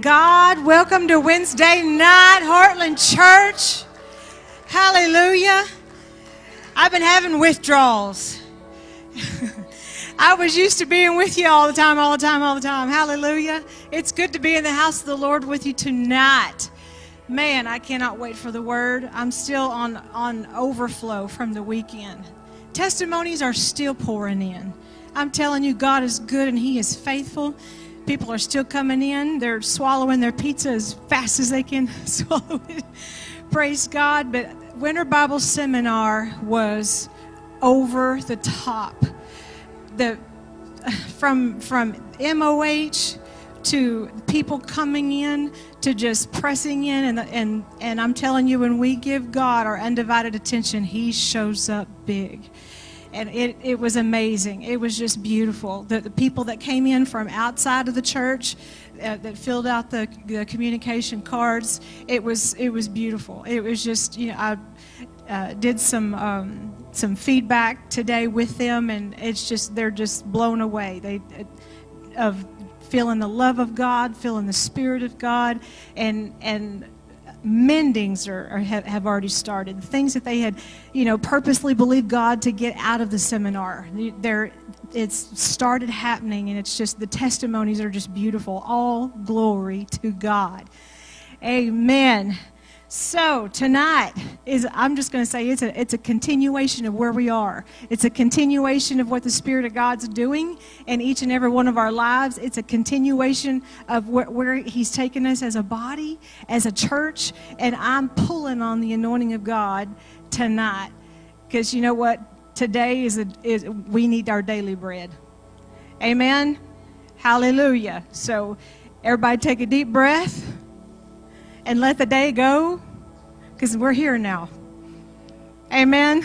God, welcome to Wednesday night, Heartland Church. Hallelujah. I've been having withdrawals. I was used to being with you all the time, all the time, all the time. Hallelujah. It's good to be in the house of the Lord with you tonight. Man, I cannot wait for the word. I'm still on, on overflow from the weekend. Testimonies are still pouring in. I'm telling you, God is good and He is faithful. People are still coming in. They're swallowing their pizza as fast as they can swallow it. Praise God. But Winter Bible Seminar was over the top. The from from MOH to people coming in to just pressing in and and and I'm telling you when we give God our undivided attention, he shows up big and it, it was amazing. It was just beautiful. The, the people that came in from outside of the church uh, that filled out the, the communication cards, it was it was beautiful. It was just you know I uh, did some um, some feedback today with them, and it's just they're just blown away. They of feeling the love of God, feeling the Spirit of God, and and mendings are, are have, have, already started. The things that they had, you know, purposely believed God to get out of the seminar. They're, it's started happening, and it's just the testimonies are just beautiful. All glory to God. Amen. So tonight is I'm just going to say it's a it's a continuation of where we are. It's a continuation of what the Spirit of God's doing in each and every one of our lives. It's a continuation of where, where He's taken us as a body, as a church, and I'm pulling on the anointing of God tonight because you know what? Today is a, is we need our daily bread. Amen. Hallelujah. So everybody take a deep breath and let the day go because we're here now. Amen.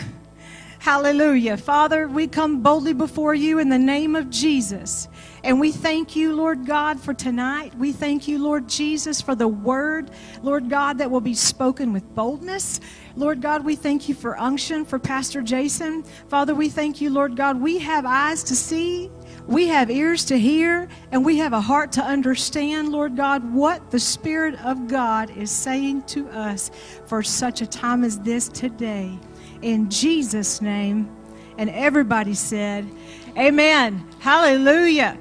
Hallelujah. Father, we come boldly before you in the name of Jesus. And we thank you, Lord God, for tonight. We thank you, Lord Jesus, for the word, Lord God, that will be spoken with boldness. Lord God, we thank you for unction for Pastor Jason. Father, we thank you, Lord God. We have eyes to see we have ears to hear and we have a heart to understand, Lord God, what the Spirit of God is saying to us for such a time as this today. In Jesus' name. And everybody said, Amen. Hallelujah.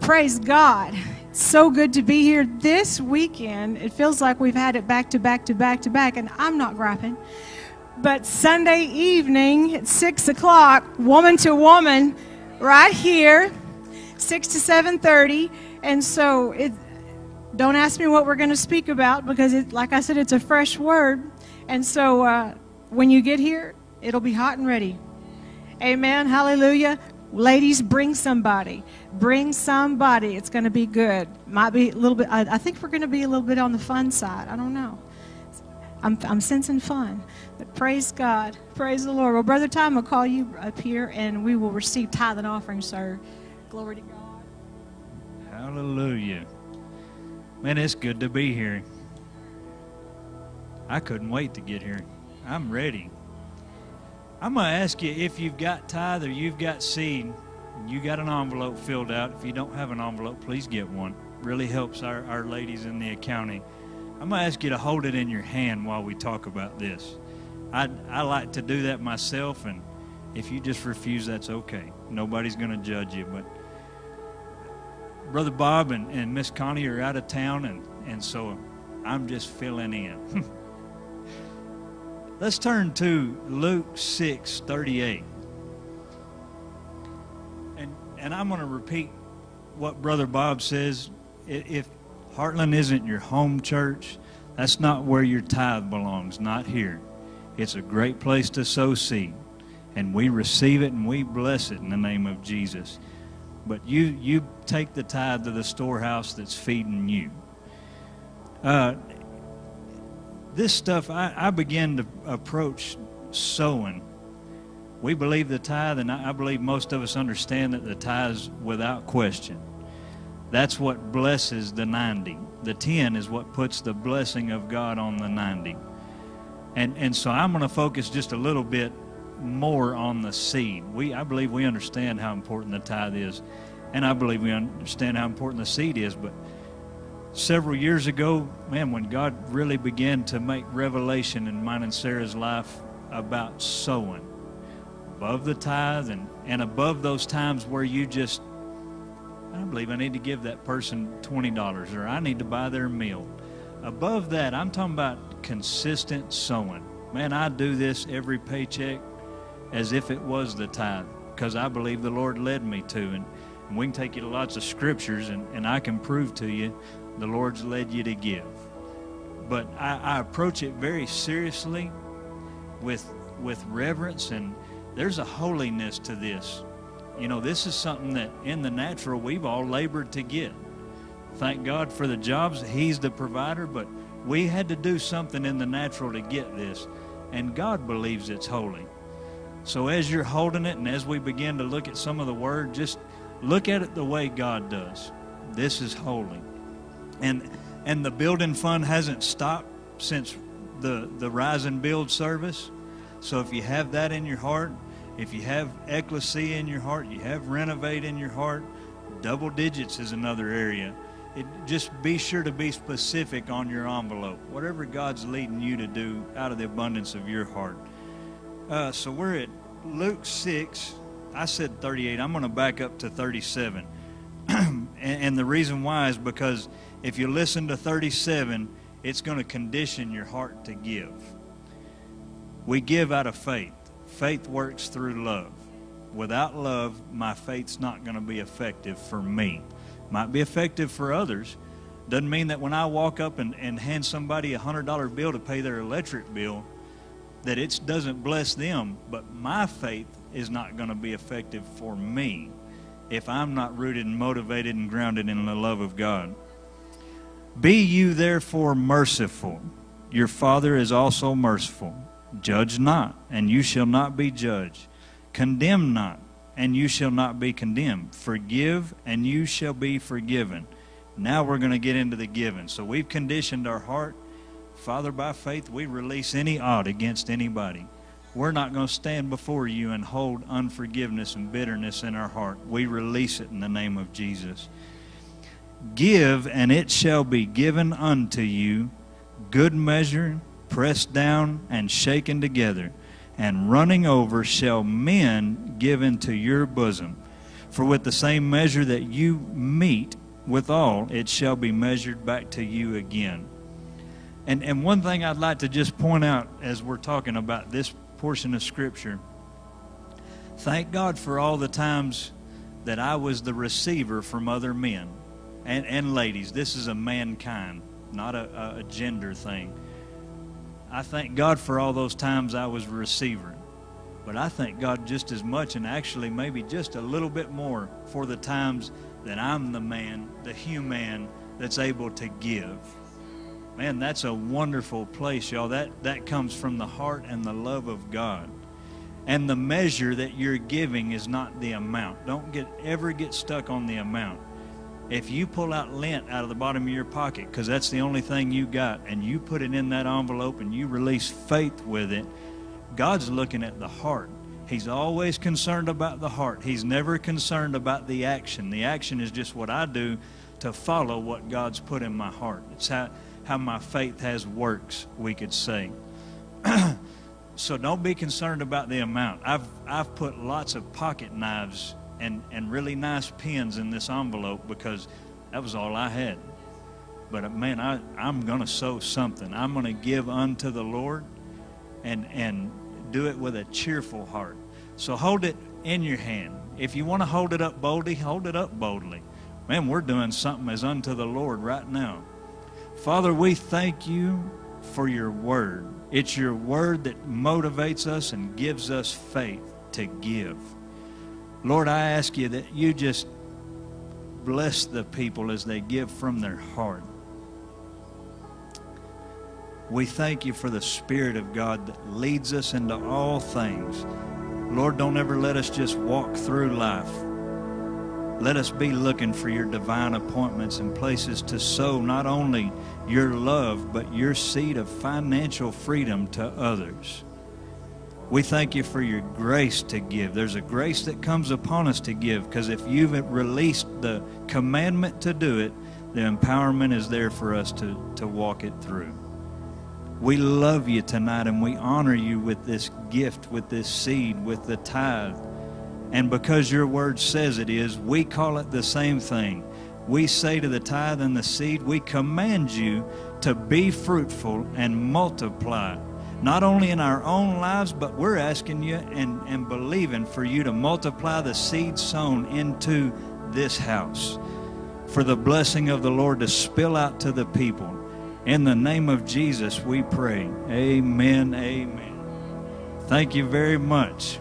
Praise God. So good to be here this weekend. It feels like we've had it back to back to back to back, and I'm not griping. But Sunday evening at 6 o'clock, woman to woman, right here 6 to 7.30 and so it don't ask me what we're going to speak about because it, like i said it's a fresh word. And so uh, when you get here it'll be hot and ready. Amen. Hallelujah. Ladies bring somebody. Bring somebody. It's going to be good. Might be a little bit I, I think we're going to be a little bit on the fun side. I don't know. I'm, I'm sensing fun. But praise god. Praise the lord. Well brother tom will call you up here and we will receive tithing offering sir Glory to God. Hallelujah. Man, it's good to be here. I couldn't wait to get here. I'm ready. I'm going to ask you if you've got tithe or you've got seed, you got an envelope filled out. If you don't have an envelope, please get one. Really helps our, our ladies in the accounting. I'm going to ask you to hold it in your hand while we talk about this. I, I like to do that myself, and if you just refuse, that's okay. Nobody's going to judge you, but Brother Bob and, and Miss Connie are out of town, and, and so I'm just filling in. Let's turn to Luke 6 38. And, and I'm going to repeat what Brother Bob says. If Heartland isn't your home church, that's not where your tithe belongs, not here. It's a great place to sow seed. And we receive it and we bless it in the name of Jesus but you you take the tithe to the storehouse that's feeding you. Uh, this stuff I, I began to approach sowing. We believe the tithe, and I, I believe most of us understand that the tithe without question. That's what blesses the 90. The 10 is what puts the blessing of God on the 90. And, and so I'm going to focus just a little bit more on the seed. We, I believe we understand how important the tithe is, and I believe we understand how important the seed is. But several years ago, man, when God really began to make revelation in mine and Sarah's life about sowing above the tithe and, and above those times where you just, I believe I need to give that person $20 or I need to buy their meal. Above that, I'm talking about consistent sowing. Man, I do this every paycheck as if it was the tithe because I believe the Lord led me to. And, and we can take you to lots of scriptures and, and I can prove to you the Lord's led you to give. But I, I approach it very seriously with, with reverence, and there's a holiness to this. You know, this is something that in the natural we've all labored to get. Thank God for the jobs. He's the provider, but we had to do something in the natural to get this. And God believes it's holy. So as you're holding it and as we begin to look at some of the word, just look at it the way God does. This is holy and and the building fund hasn't stopped since the the rise and build service. So if you have that in your heart, if you have ecclesia in your heart, you have renovate in your heart, double digits is another area. It, just be sure to be specific on your envelope, whatever God's leading you to do out of the abundance of your heart. Uh, so we're at Luke 6. I said 38. I'm going to back up to 37. and, and the reason why is because if you listen to 37, it's going to condition your heart to give. We give out of faith. Faith works through love. Without love, my faith's not going to be effective for me. Might be effective for others. Doesn't mean that when I walk up and, and hand somebody a $100 bill to pay their electric bill, that it doesn't bless them. But my faith is not going to be effective for me if I'm not rooted and motivated and grounded in the love of God. Be you therefore merciful. Your Father is also merciful. Judge not, and you shall not be judged. Condemn not, and you shall not be condemned. Forgive, and you shall be forgiven. Now we're going to get into the giving. So we've conditioned our heart. Father, by faith, we release any odd against anybody. We're not going to stand before you and hold unforgiveness and bitterness in our heart. We release it in the name of Jesus. Give, and it shall be given unto you, good measure, pressed down and shaken together, and running over shall men give into your bosom. For with the same measure that you mete withal, it shall be measured back to you again. And, and one thing I'd like to just point out as we're talking about this portion of Scripture thank God for all the times that I was the receiver from other men and, and ladies, this is a mankind, not a, a gender thing. I thank God for all those times I was a receiver. But I thank God just as much, and actually maybe just a little bit more, for the times that I'm the man, the human, that's able to give. Man, that's a wonderful place, y'all. That, that comes from the heart and the love of God. And the measure that you're giving is not the amount. Don't get ever get stuck on the amount if you pull out lint out of the bottom of your pocket because that's the only thing you got and you put it in that envelope and you release faith with it god's looking at the heart he's always concerned about the heart he's never concerned about the action the action is just what i do to follow what god's put in my heart it's how, how my faith has works we could say so don't be concerned about the amount i've i've put lots of pocket knives and, and really nice pens in this envelope because that was all I had. But uh, man, I, I'm going to sow something. I'm going to give unto the Lord and, and do it with a cheerful heart. So hold it in your hand. If you want to hold it up boldly, hold it up boldly. Man, we're doing something as unto the Lord right now. Father, we thank you for your word. It's your word that motivates us and gives us faith to give. Lord, I ask you that you just bless the people as they give from their heart. We thank you for the Spirit of God that leads us into all things. Lord, don't ever let us just walk through life. Let us be looking for your divine appointments and places to sow not only your love, but your seed of financial freedom to others. We thank you for your grace to give. There's a grace that comes upon us to give because if you've released the commandment to do it, the empowerment is there for us to, to walk it through. We love you tonight and we honor you with this gift, with this seed, with the tithe. And because your word says it is, we call it the same thing. We say to the tithe and the seed, we command you to be fruitful and multiply, not only in our own lives, but we're asking you and, and believing for you to multiply the seed sown into this house, for the blessing of the Lord to spill out to the people. In the name of Jesus, we pray. Amen. Amen. Thank you very much,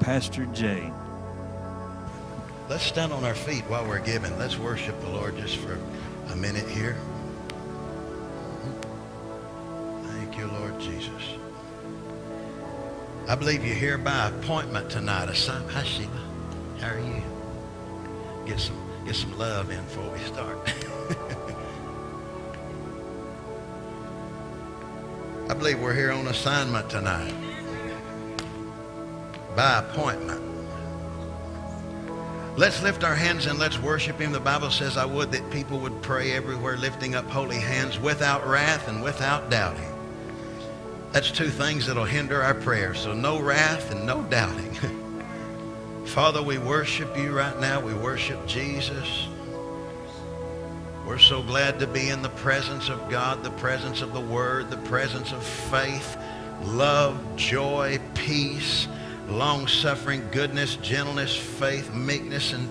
Pastor Jay. Let's stand on our feet while we're giving. Let's worship the Lord just for a minute here. Thank you, Lord Jesus. I believe you're here by appointment tonight. Hi, Sheila. How are you? Get some, get some love in before we start. I believe we're here on assignment tonight. By appointment. Let's lift our hands and let's worship him. The Bible says, I would that people would pray everywhere, lifting up holy hands without wrath and without doubting. That's two things that'll hinder our prayers. So no wrath and no doubting. Father, we worship you right now. We worship Jesus. We're so glad to be in the presence of God, the presence of the Word, the presence of faith, love, joy, peace, long-suffering, goodness, gentleness, faith, meekness, and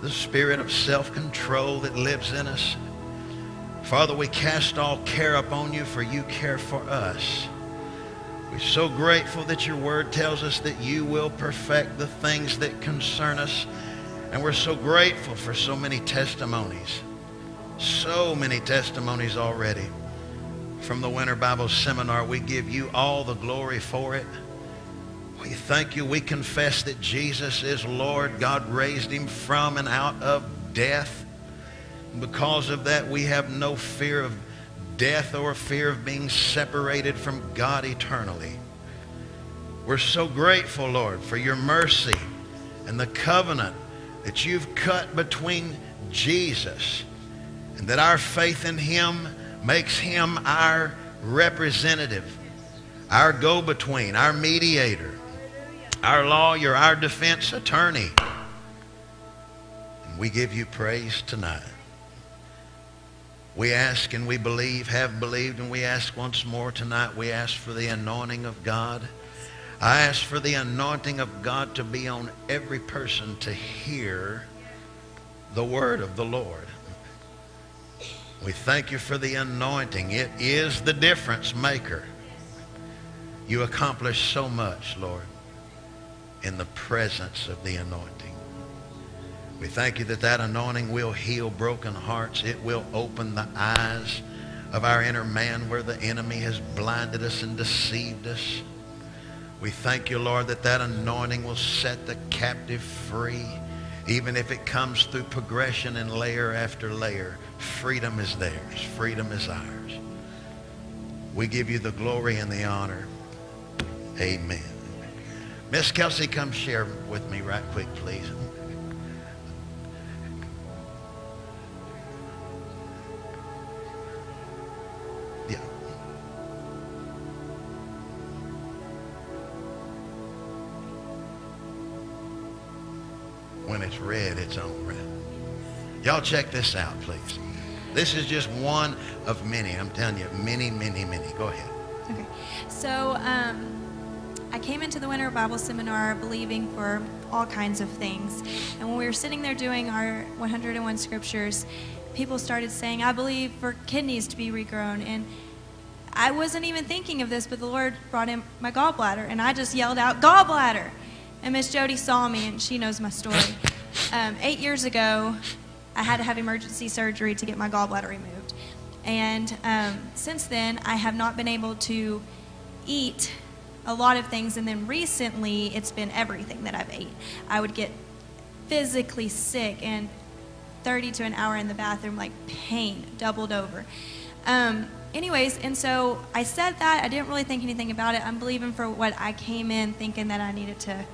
the spirit of self-control that lives in us. Father, we cast all care upon you, for you care for us. We're so grateful that your word tells us that you will perfect the things that concern us. And we're so grateful for so many testimonies. So many testimonies already. From the Winter Bible Seminar, we give you all the glory for it. We thank you. We confess that Jesus is Lord. God raised him from and out of death. Because of that, we have no fear of death or fear of being separated from God eternally. We're so grateful, Lord, for your mercy and the covenant that you've cut between Jesus and that our faith in him makes him our representative, our go-between, our mediator our lawyer, our defense attorney. And we give you praise tonight. We ask and we believe, have believed, and we ask once more tonight, we ask for the anointing of God. I ask for the anointing of God to be on every person to hear the word of the Lord. We thank you for the anointing. It is the difference maker. You accomplish so much, Lord in the presence of the anointing. We thank you that that anointing will heal broken hearts. It will open the eyes of our inner man where the enemy has blinded us and deceived us. We thank you, Lord, that that anointing will set the captive free. Even if it comes through progression and layer after layer, freedom is theirs. Freedom is ours. We give you the glory and the honor. Amen. Miss Kelsey, come share with me right quick, please. Yeah. When it's red, it's on red. Y'all check this out, please. This is just one of many. I'm telling you, many, many, many. Go ahead. Okay. So, um, I came into the Winter Bible Seminar believing for all kinds of things. And when we were sitting there doing our 101 scriptures, people started saying, I believe for kidneys to be regrown. And I wasn't even thinking of this, but the Lord brought in my gallbladder, and I just yelled out, Gallbladder! And Miss Jody saw me, and she knows my story. Um, eight years ago, I had to have emergency surgery to get my gallbladder removed. And um, since then, I have not been able to eat a lot of things, and then recently it's been everything that I've ate. I would get physically sick and 30 to an hour in the bathroom, like pain, doubled over. Um, anyways, and so I said that. I didn't really think anything about it. I'm believing for what I came in thinking that I needed to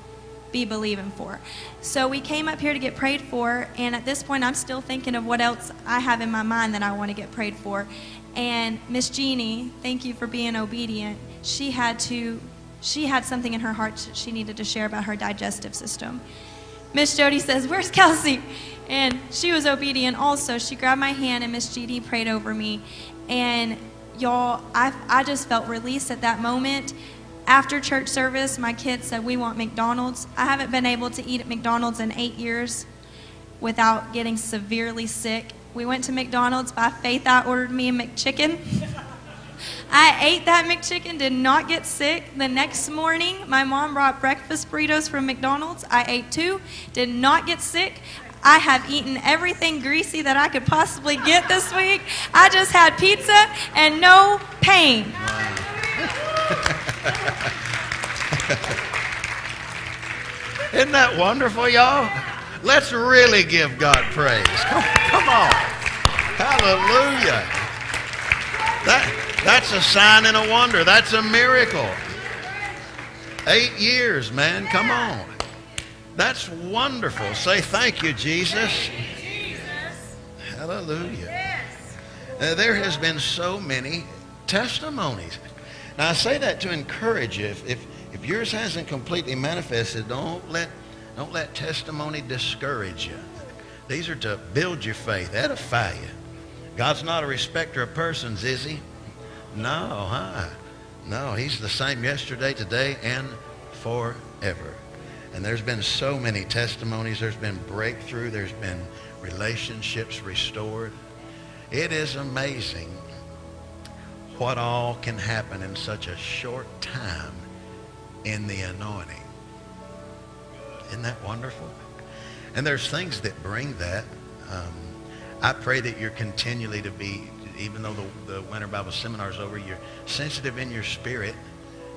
be believing for. So we came up here to get prayed for, and at this point, I'm still thinking of what else I have in my mind that I want to get prayed for. And Miss Jeannie, thank you for being obedient. She had to, she had something in her heart she needed to share about her digestive system. Miss Jody says, "Where's Kelsey?" And she was obedient also. She grabbed my hand, and Miss Jeannie prayed over me. And y'all, I, I just felt released at that moment after church service, my kids said, We want McDonald's. I haven't been able to eat at McDonald's in eight years without getting severely sick. We went to McDonald's. By faith, I ordered me a McChicken. I ate that McChicken, did not get sick. The next morning, my mom brought breakfast burritos from McDonald's. I ate two, did not get sick. I have eaten everything greasy that I could possibly get this week. I just had pizza and no pain. Isn't that wonderful, y'all? Let's really give God praise. Come, come on. Hallelujah. That, that's a sign and a wonder. That's a miracle. Eight years, man. Come on. That's wonderful. Say thank you, Jesus. Hallelujah. Uh, there has been so many testimonies. Now, I say that to encourage you. If, if, if yours hasn't completely manifested, don't let, don't let testimony discourage you. These are to build your faith, edify you. God's not a respecter of persons, is he? No, huh? No, he's the same yesterday, today, and forever. And there's been so many testimonies. There's been breakthrough. There's been relationships restored. It is amazing what all can happen in such a short time in the anointing. Isn't that wonderful? And there's things that bring that. Um, I pray that you're continually to be, even though the, the Winter Bible Seminar is over, you're sensitive in your spirit.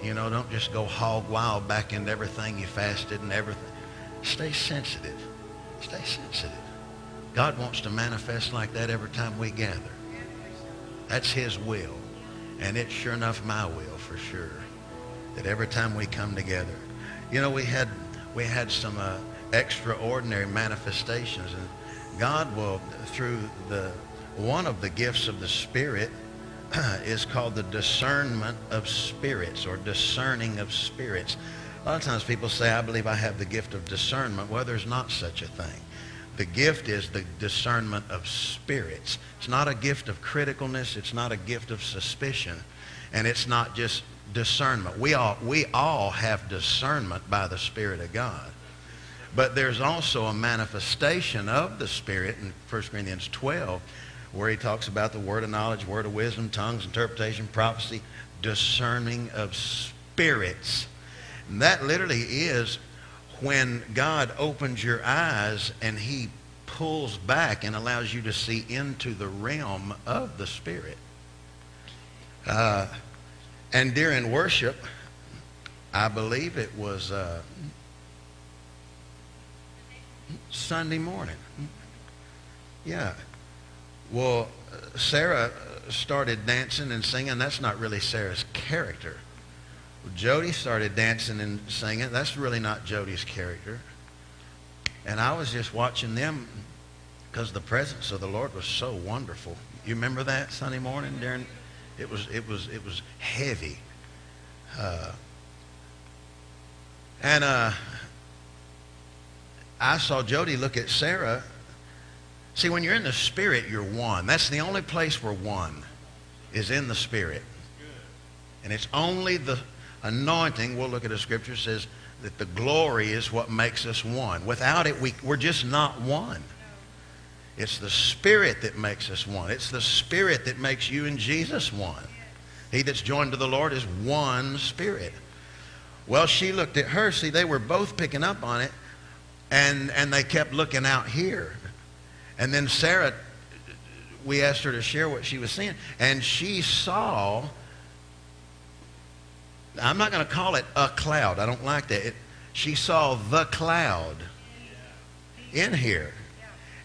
You know, don't just go hog wild back into everything you fasted and everything. Stay sensitive. Stay sensitive. God wants to manifest like that every time we gather. That's his will. And it's sure enough my will for sure that every time we come together, you know, we had we had some uh, extraordinary manifestations, and God will through the one of the gifts of the Spirit is called the discernment of spirits or discerning of spirits. A lot of times people say, I believe I have the gift of discernment. Well, there's not such a thing. The gift is the discernment of spirits. It's not a gift of criticalness. It's not a gift of suspicion. And it's not just discernment. We all, we all have discernment by the Spirit of God. But there's also a manifestation of the Spirit in 1 Corinthians 12 where he talks about the word of knowledge, word of wisdom, tongues, interpretation, prophecy, discerning of spirits. And that literally is when God opens your eyes and he pulls back and allows you to see into the realm of the Spirit. Uh, and during worship, I believe it was uh, Sunday morning. Yeah. Well, Sarah started dancing and singing. That's not really Sarah's character. Jody started dancing and singing. That's really not Jody's character. And I was just watching them because the presence of the Lord was so wonderful. You remember that Sunday morning during it was it was it was heavy. Uh, and uh, I saw Jody look at Sarah. See, when you're in the spirit, you're one. That's the only place we're one, is in the spirit. And it's only the anointing, we'll look at the scripture, says that the glory is what makes us one. Without it, we, we're just not one. It's the Spirit that makes us one. It's the Spirit that makes you and Jesus one. He that's joined to the Lord is one Spirit. Well, she looked at her. See, they were both picking up on it, and, and they kept looking out here. And then Sarah, we asked her to share what she was seeing, and she saw I'm not going to call it a cloud. I don't like that. It, she saw the cloud in here.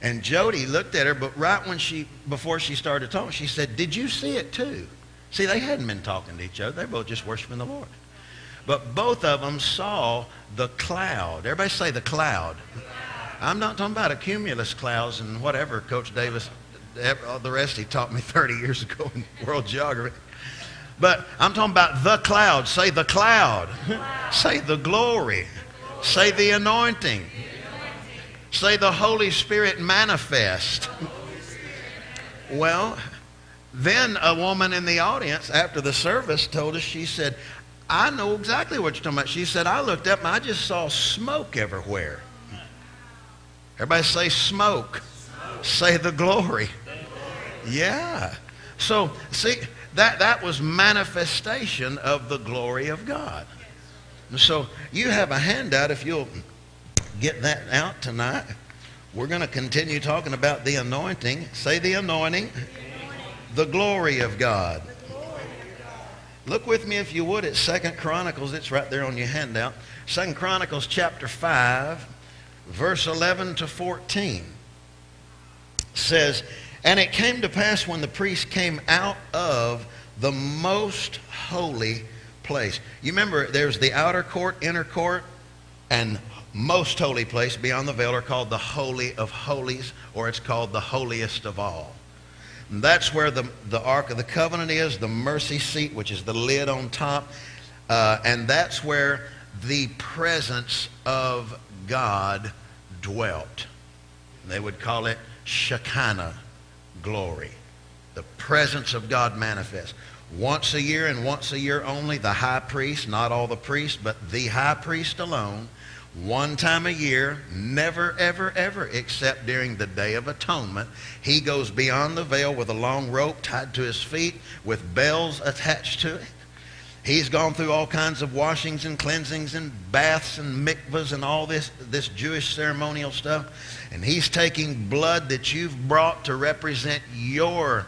And Jody looked at her, but right when she, before she started talking, she said, did you see it too? See, they hadn't been talking to each other. They were both just worshiping the Lord. But both of them saw the cloud. Everybody say the cloud. I'm not talking about accumulus clouds and whatever Coach Davis, the rest he taught me 30 years ago in world geography. But I'm talking about the cloud. Say the cloud. Say the glory. Say the anointing. Say the Holy Spirit manifest. Well, then a woman in the audience after the service told us, she said, I know exactly what you're talking about. She said, I looked up and I just saw smoke everywhere. Everybody say smoke. smoke. Say the glory. Yeah. So, see, that, that was manifestation of the glory of God. So you have a handout if you'll get that out tonight. We're going to continue talking about the anointing. Say the anointing. The glory of God. Look with me, if you would, at Second Chronicles. It's right there on your handout. Second Chronicles chapter 5, verse 11 to 14 says, And it came to pass when the priest came out of the most holy place. You remember there's the outer court, inner court, and most holy place beyond the veil are called the Holy of Holies, or it's called the holiest of all. And that's where the, the Ark of the Covenant is, the mercy seat, which is the lid on top. Uh, and that's where the presence of God dwelt. They would call it Shekinah glory. The presence of God manifest. Once a year and once a year only, the high priest, not all the priests, but the high priest alone, one time a year, never, ever, ever, except during the Day of Atonement. He goes beyond the veil with a long rope tied to his feet with bells attached to it. He's gone through all kinds of washings and cleansings and baths and mikvahs and all this, this Jewish ceremonial stuff. And he's taking blood that you've brought to represent your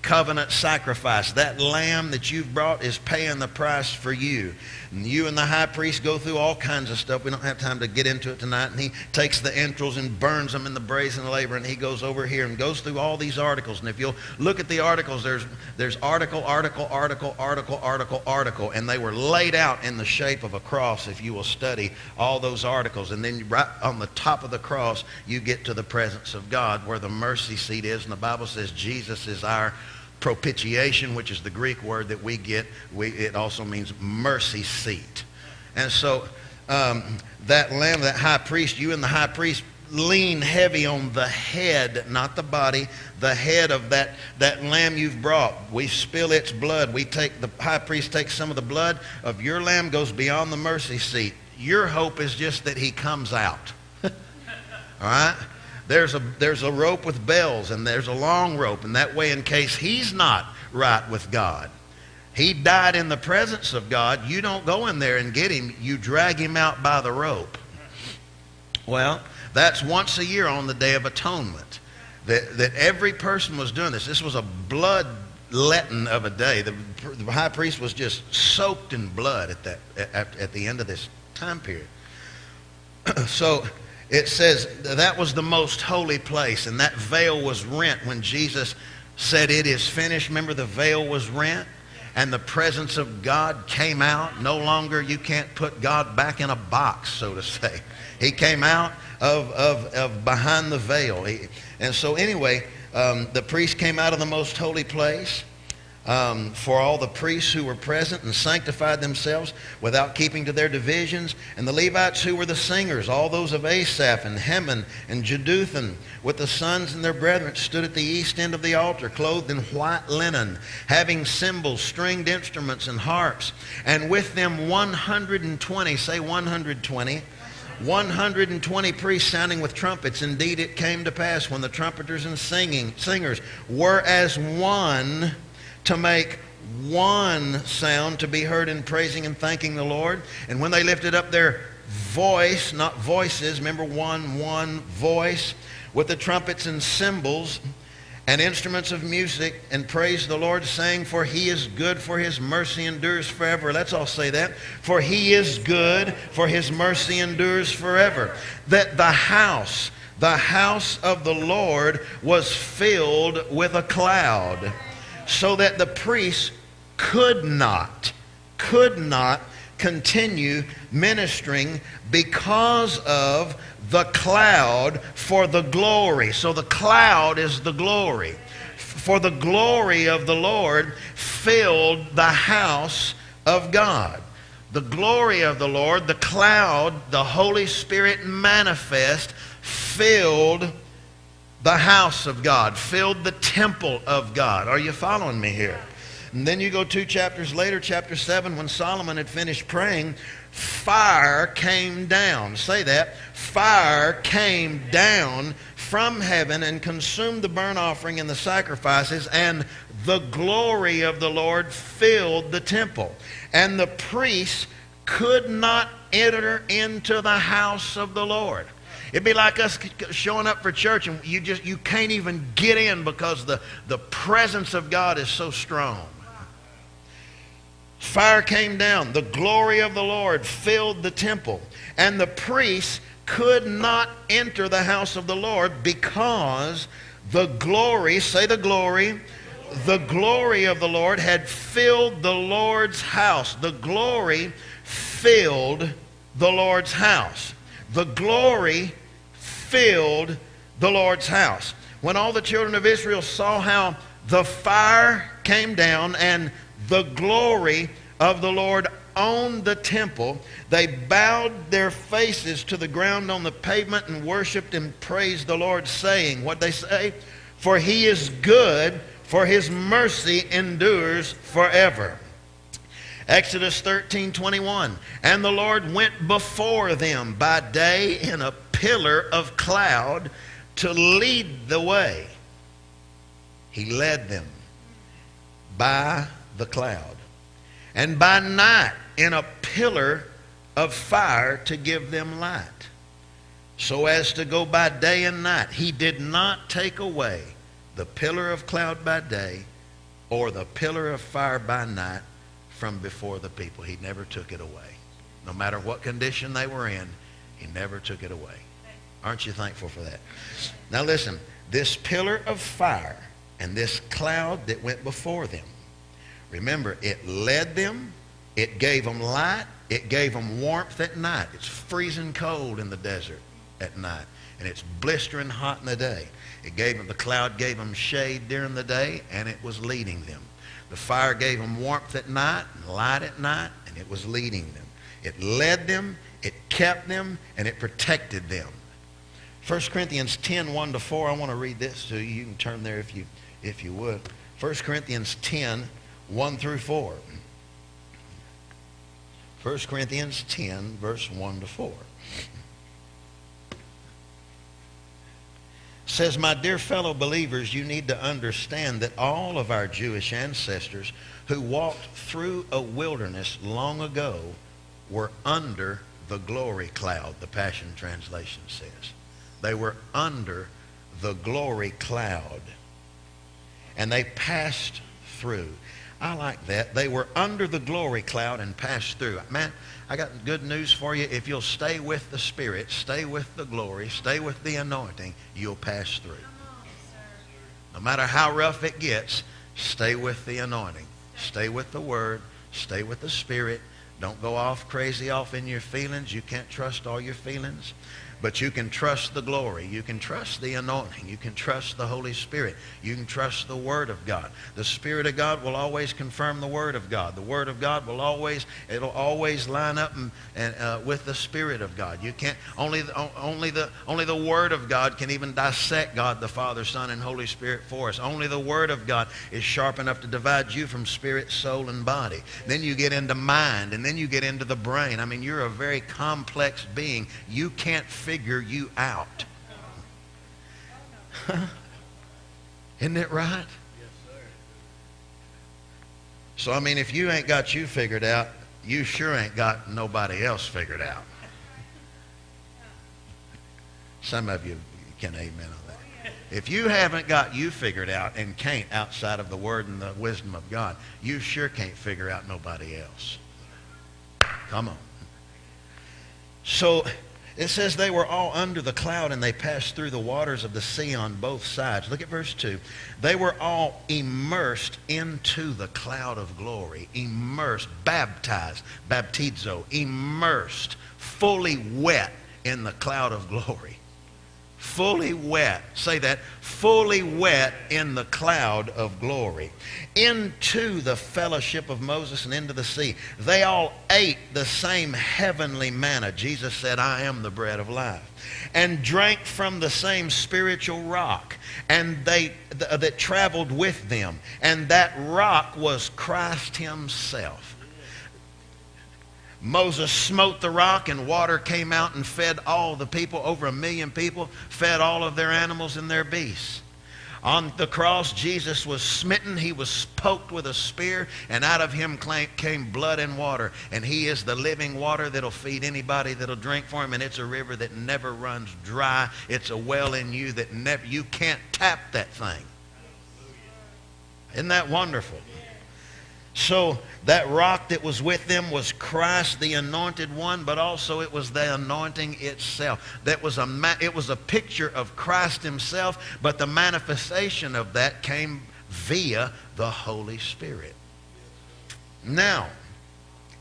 covenant sacrifice. That lamb that you've brought is paying the price for you. And you and the high priest go through all kinds of stuff. We don't have time to get into it tonight. And he takes the entrails and burns them in the brazen laver. And he goes over here and goes through all these articles. And if you'll look at the articles, there's, there's article, article, article, article, article, article. And they were laid out in the shape of a cross if you will study all those articles. And then right on the top of the cross, you get to the presence of God where the mercy seat is. And the Bible says Jesus is our propitiation, which is the Greek word that we get. We, it also means mercy seat. And so um, that lamb, that high priest, you and the high priest lean heavy on the head, not the body, the head of that, that lamb you've brought. We spill its blood. We take, the high priest takes some of the blood of your lamb, goes beyond the mercy seat. Your hope is just that he comes out. All right? There's a, there's a rope with bells and there's a long rope. And that way, in case he's not right with God, he died in the presence of God. You don't go in there and get him. You drag him out by the rope. Well, that's once a year on the Day of Atonement. That, that every person was doing this. This was a blood letting of a day. The, the high priest was just soaked in blood at, that, at, at the end of this time period. so it says that was the most holy place, and that veil was rent when Jesus said, It is finished. Remember, the veil was rent, and the presence of God came out. No longer, you can't put God back in a box, so to say. He came out of, of, of behind the veil. He, and so, anyway, um, the priest came out of the most holy place um, for all the priests who were present and sanctified themselves without keeping to their divisions, and the Levites who were the singers, all those of Asaph and Heman and Jeduthun, with the sons and their brethren, stood at the east end of the altar, clothed in white linen, having cymbals, stringed instruments, and harps, and with them 120, say 120, 120 priests sounding with trumpets. Indeed, it came to pass when the trumpeters and singing, singers were as one to make one sound to be heard in praising and thanking the Lord. And when they lifted up their voice, not voices, remember one, one voice, with the trumpets and cymbals and instruments of music, and praise the Lord, saying, For he is good, for his mercy endures forever. Let's all say that. For he is good, for his mercy endures forever. That the house, the house of the Lord was filled with a cloud so that the priests could not, could not continue ministering because of the cloud for the glory. So the cloud is the glory. For the glory of the Lord filled the house of God. The glory of the Lord, the cloud, the Holy Spirit manifest, filled the house of God, filled the temple of God. Are you following me here? And then you go two chapters later, chapter 7, when Solomon had finished praying, fire came down. Say that. Fire came down from heaven and consumed the burnt offering and the sacrifices, and the glory of the Lord filled the temple. And the priests could not enter into the house of the Lord. It'd be like us showing up for church and you just you can't even get in because the, the presence of God is so strong. Fire came down. The glory of the Lord filled the temple. And the priests could not enter the house of the Lord because the glory, say the glory, the glory of the Lord had filled the Lord's house. The glory filled the Lord's house. The glory filled the Lord's house. When all the children of Israel saw how the fire came down and the glory of the Lord on the temple, they bowed their faces to the ground on the pavement and worshiped and praised the Lord, saying, What they say? For he is good, for his mercy endures forever. Exodus 13 21. And the Lord went before them by day in a pillar of cloud to lead the way. He led them by the cloud. And by night in a pillar of fire to give them light, so as to go by day and night. He did not take away the pillar of cloud by day or the pillar of fire by night from before the people. He never took it away. No matter what condition they were in, he never took it away. Aren't you thankful for that? Now listen, this pillar of fire and this cloud that went before them, remember, it led them, it gave them light, it gave them warmth at night. It's freezing cold in the desert at night, and it's blistering hot in the day. It gave them, the cloud gave them shade during the day, and it was leading them. The fire gave them warmth at night and light at night, and it was leading them. It led them, it kept them, and it protected them. 1 Corinthians 10, 1 to 4. I want to read this to you. You can turn there if you, if you would. 1 Corinthians 10, 1 through 4. 1 Corinthians 10, verse 1 to 4. Says, My dear fellow believers, you need to understand that all of our Jewish ancestors who walked through a wilderness long ago were under the glory cloud, the Passion Translation says. They were under the glory cloud. And they passed through. I like that. They were under the glory cloud and passed through. Man, I got good news for you. If you'll stay with the Spirit, stay with the glory, stay with the anointing, you'll pass through. No matter how rough it gets, stay with the anointing. Stay with the Word. Stay with the Spirit. Don't go off crazy off in your feelings. You can't trust all your feelings. But you can trust the glory. You can trust the anointing. You can trust the Holy Spirit. You can trust the Word of God. The Spirit of God will always confirm the Word of God. The Word of God will always, it'll always line up and, and uh, with the Spirit of God. You can't, only the, only, the, only the Word of God can even dissect God the Father, Son, and Holy Spirit for us. Only the Word of God is sharp enough to divide you from spirit, soul, and body. Then you get into mind, and then you get into the brain. I mean, you're a very complex being. You can't figure figure you out. Isn't it right? So, I mean, if you ain't got you figured out, you sure ain't got nobody else figured out. Some of you can amen on that. If you haven't got you figured out and can't outside of the word and the wisdom of God, you sure can't figure out nobody else. Come on. So It says they were all under the cloud and they passed through the waters of the sea on both sides. Look at verse 2. They were all immersed into the cloud of glory. Immersed, baptized, baptizo, immersed, fully wet in the cloud of glory fully wet, say that, fully wet in the cloud of glory, into the fellowship of Moses and into the sea. They all ate the same heavenly manna. Jesus said, I am the bread of life. And drank from the same spiritual rock and they th- that traveled with them. And that rock was Christ himself. Moses smote the rock and water came out and fed all the people, over a million people, fed all of their animals and their beasts. On the cross, Jesus was smitten. He was poked with a spear, and out of him came blood and water. And he is the living water that'll feed anybody that'll drink from him. And it's a river that never runs dry. It's a well in you that never, you can't tap that thing. Isn't that wonderful? So that rock that was with them was Christ, the anointed one, but also it was the anointing itself. That was a it was a picture of Christ himself, but the manifestation of that came via the Holy Spirit. Now,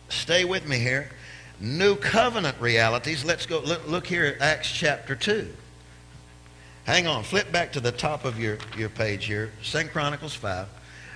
stay with me here. New covenant realities. Let's go look, look here at Acts chapter 2. Hang on, flip back to the top of your, your page here, 2 Chronicles 5.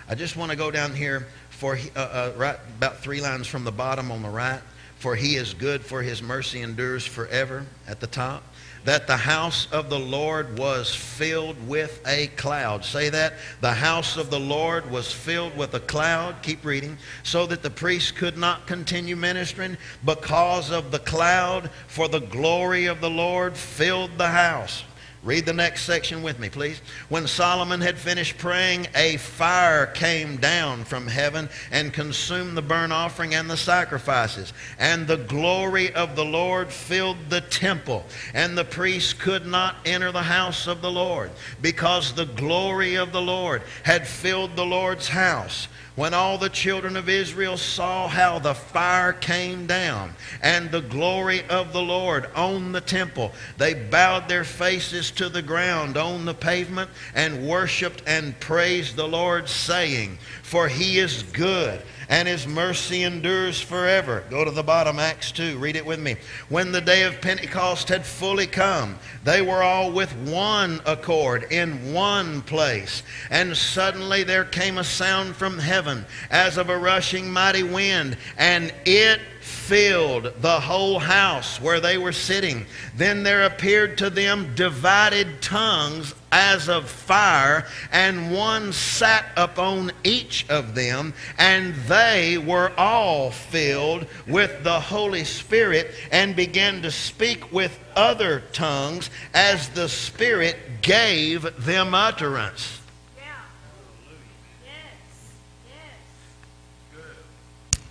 I just want to go down here for he, uh, uh, right about three lines from the bottom on the right. For he is good, for his mercy endures forever at the top. That the house of the Lord was filled with a cloud. Say that. The house of the Lord was filled with a cloud. Keep reading. So that the priest could not continue ministering because of the cloud, for the glory of the Lord filled the house. Read the next section with me, please. When Solomon had finished praying, a fire came down from heaven and consumed the burnt offering and the sacrifices. And the glory of the Lord filled the temple. And the priests could not enter the house of the Lord because the glory of the Lord had filled the Lord's house when all the children of Israel saw how the fire came down and the glory of the Lord on the temple, they bowed their faces to the ground on the pavement and worshiped and praised the Lord, saying, For he is good and his mercy endures forever. Go to the bottom, Acts 2. Read it with me. When the day of Pentecost had fully come, they were all with one accord in one place. And suddenly there came a sound from heaven as of a rushing mighty wind, and it filled the whole house where they were sitting. Then there appeared to them divided tongues as of fire, and one sat upon each of them, and they were all filled with the Holy Spirit and began to speak with other tongues as the Spirit gave them utterance.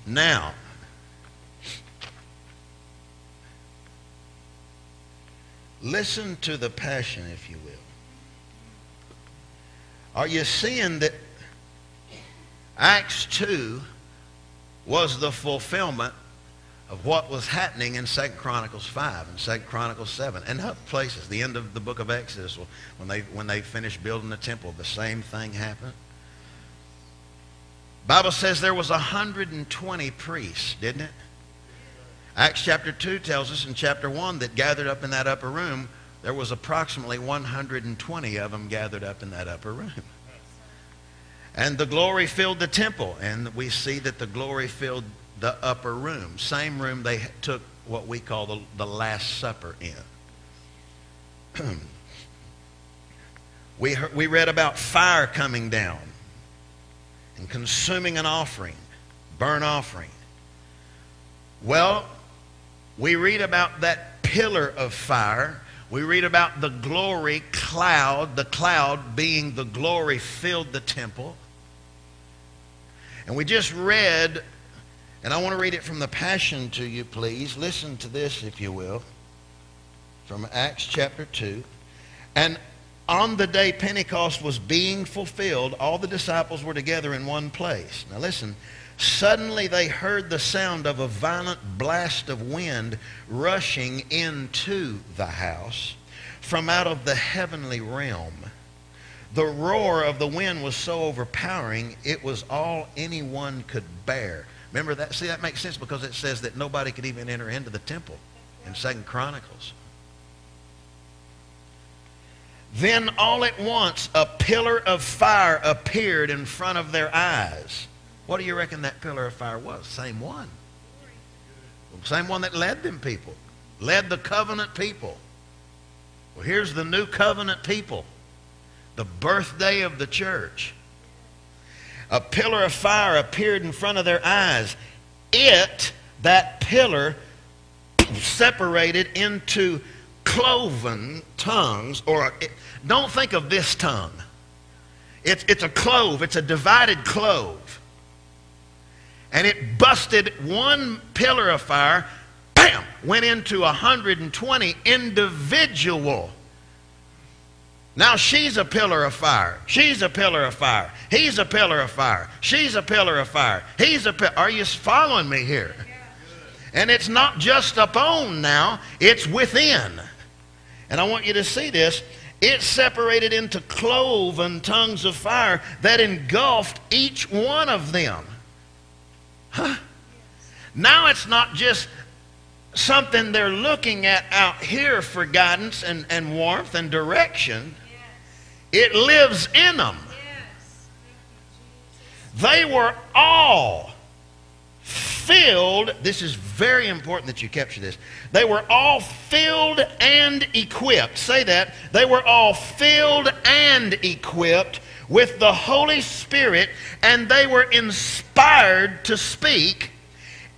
Now, listen to the passion, if you will. Are you seeing that Acts 2 was the fulfillment of what was happening in 2 Chronicles 5 and 2 Chronicles 7 and other places. The end of the book of Exodus, when they, when they finished building the temple, the same thing happened. Bible says there was 120 priests, didn't it? Acts chapter 2 tells us in chapter 1 that gathered up in that upper room there was approximately 120 of them gathered up in that upper room. And the glory filled the temple. And we see that the glory filled the upper room. Same room they took what we call the, the Last Supper in. we, we read about fire coming down and consuming an offering, burnt offering. Well, we read about that pillar of fire we read about the glory cloud, the cloud being the glory filled the temple. And we just read, and I want to read it from the Passion to you, please. Listen to this, if you will, from Acts chapter 2. And on the day Pentecost was being fulfilled, all the disciples were together in one place. Now listen, Suddenly they heard the sound of a violent blast of wind rushing into the house from out of the heavenly realm. The roar of the wind was so overpowering, it was all anyone could bear. Remember that? See, that makes sense because it says that nobody could even enter into the temple in Second Chronicles. Then all at once a pillar of fire appeared in front of their eyes. What do you reckon that pillar of fire was? Same one. Same one that led them people. Led the covenant people. Well, here's the new covenant people. The birthday of the church. A pillar of fire appeared in front of their eyes. It, that pillar, separated into cloven tongues, or it, don't think of this tongue. It's, it's a clove, it's a divided clove. And it busted one pillar of fire, bam, went into 120 individual. Now she's a pillar of fire. She's a pillar of fire. He's a pillar of fire. She's a pillar of fire. He's a pillar. Are you following me here? And it's not just upon now, it's within. And I want you to see this. It separated into cloven tongues of fire that engulfed each one of them. Huh? Now it's not just something they're looking at out here for guidance and, and warmth and direction. It lives in them. They were all filled. This is very important that you capture this. They were all filled and equipped. Say that. They were all filled and equipped with the Holy Spirit, and they were inspired to speak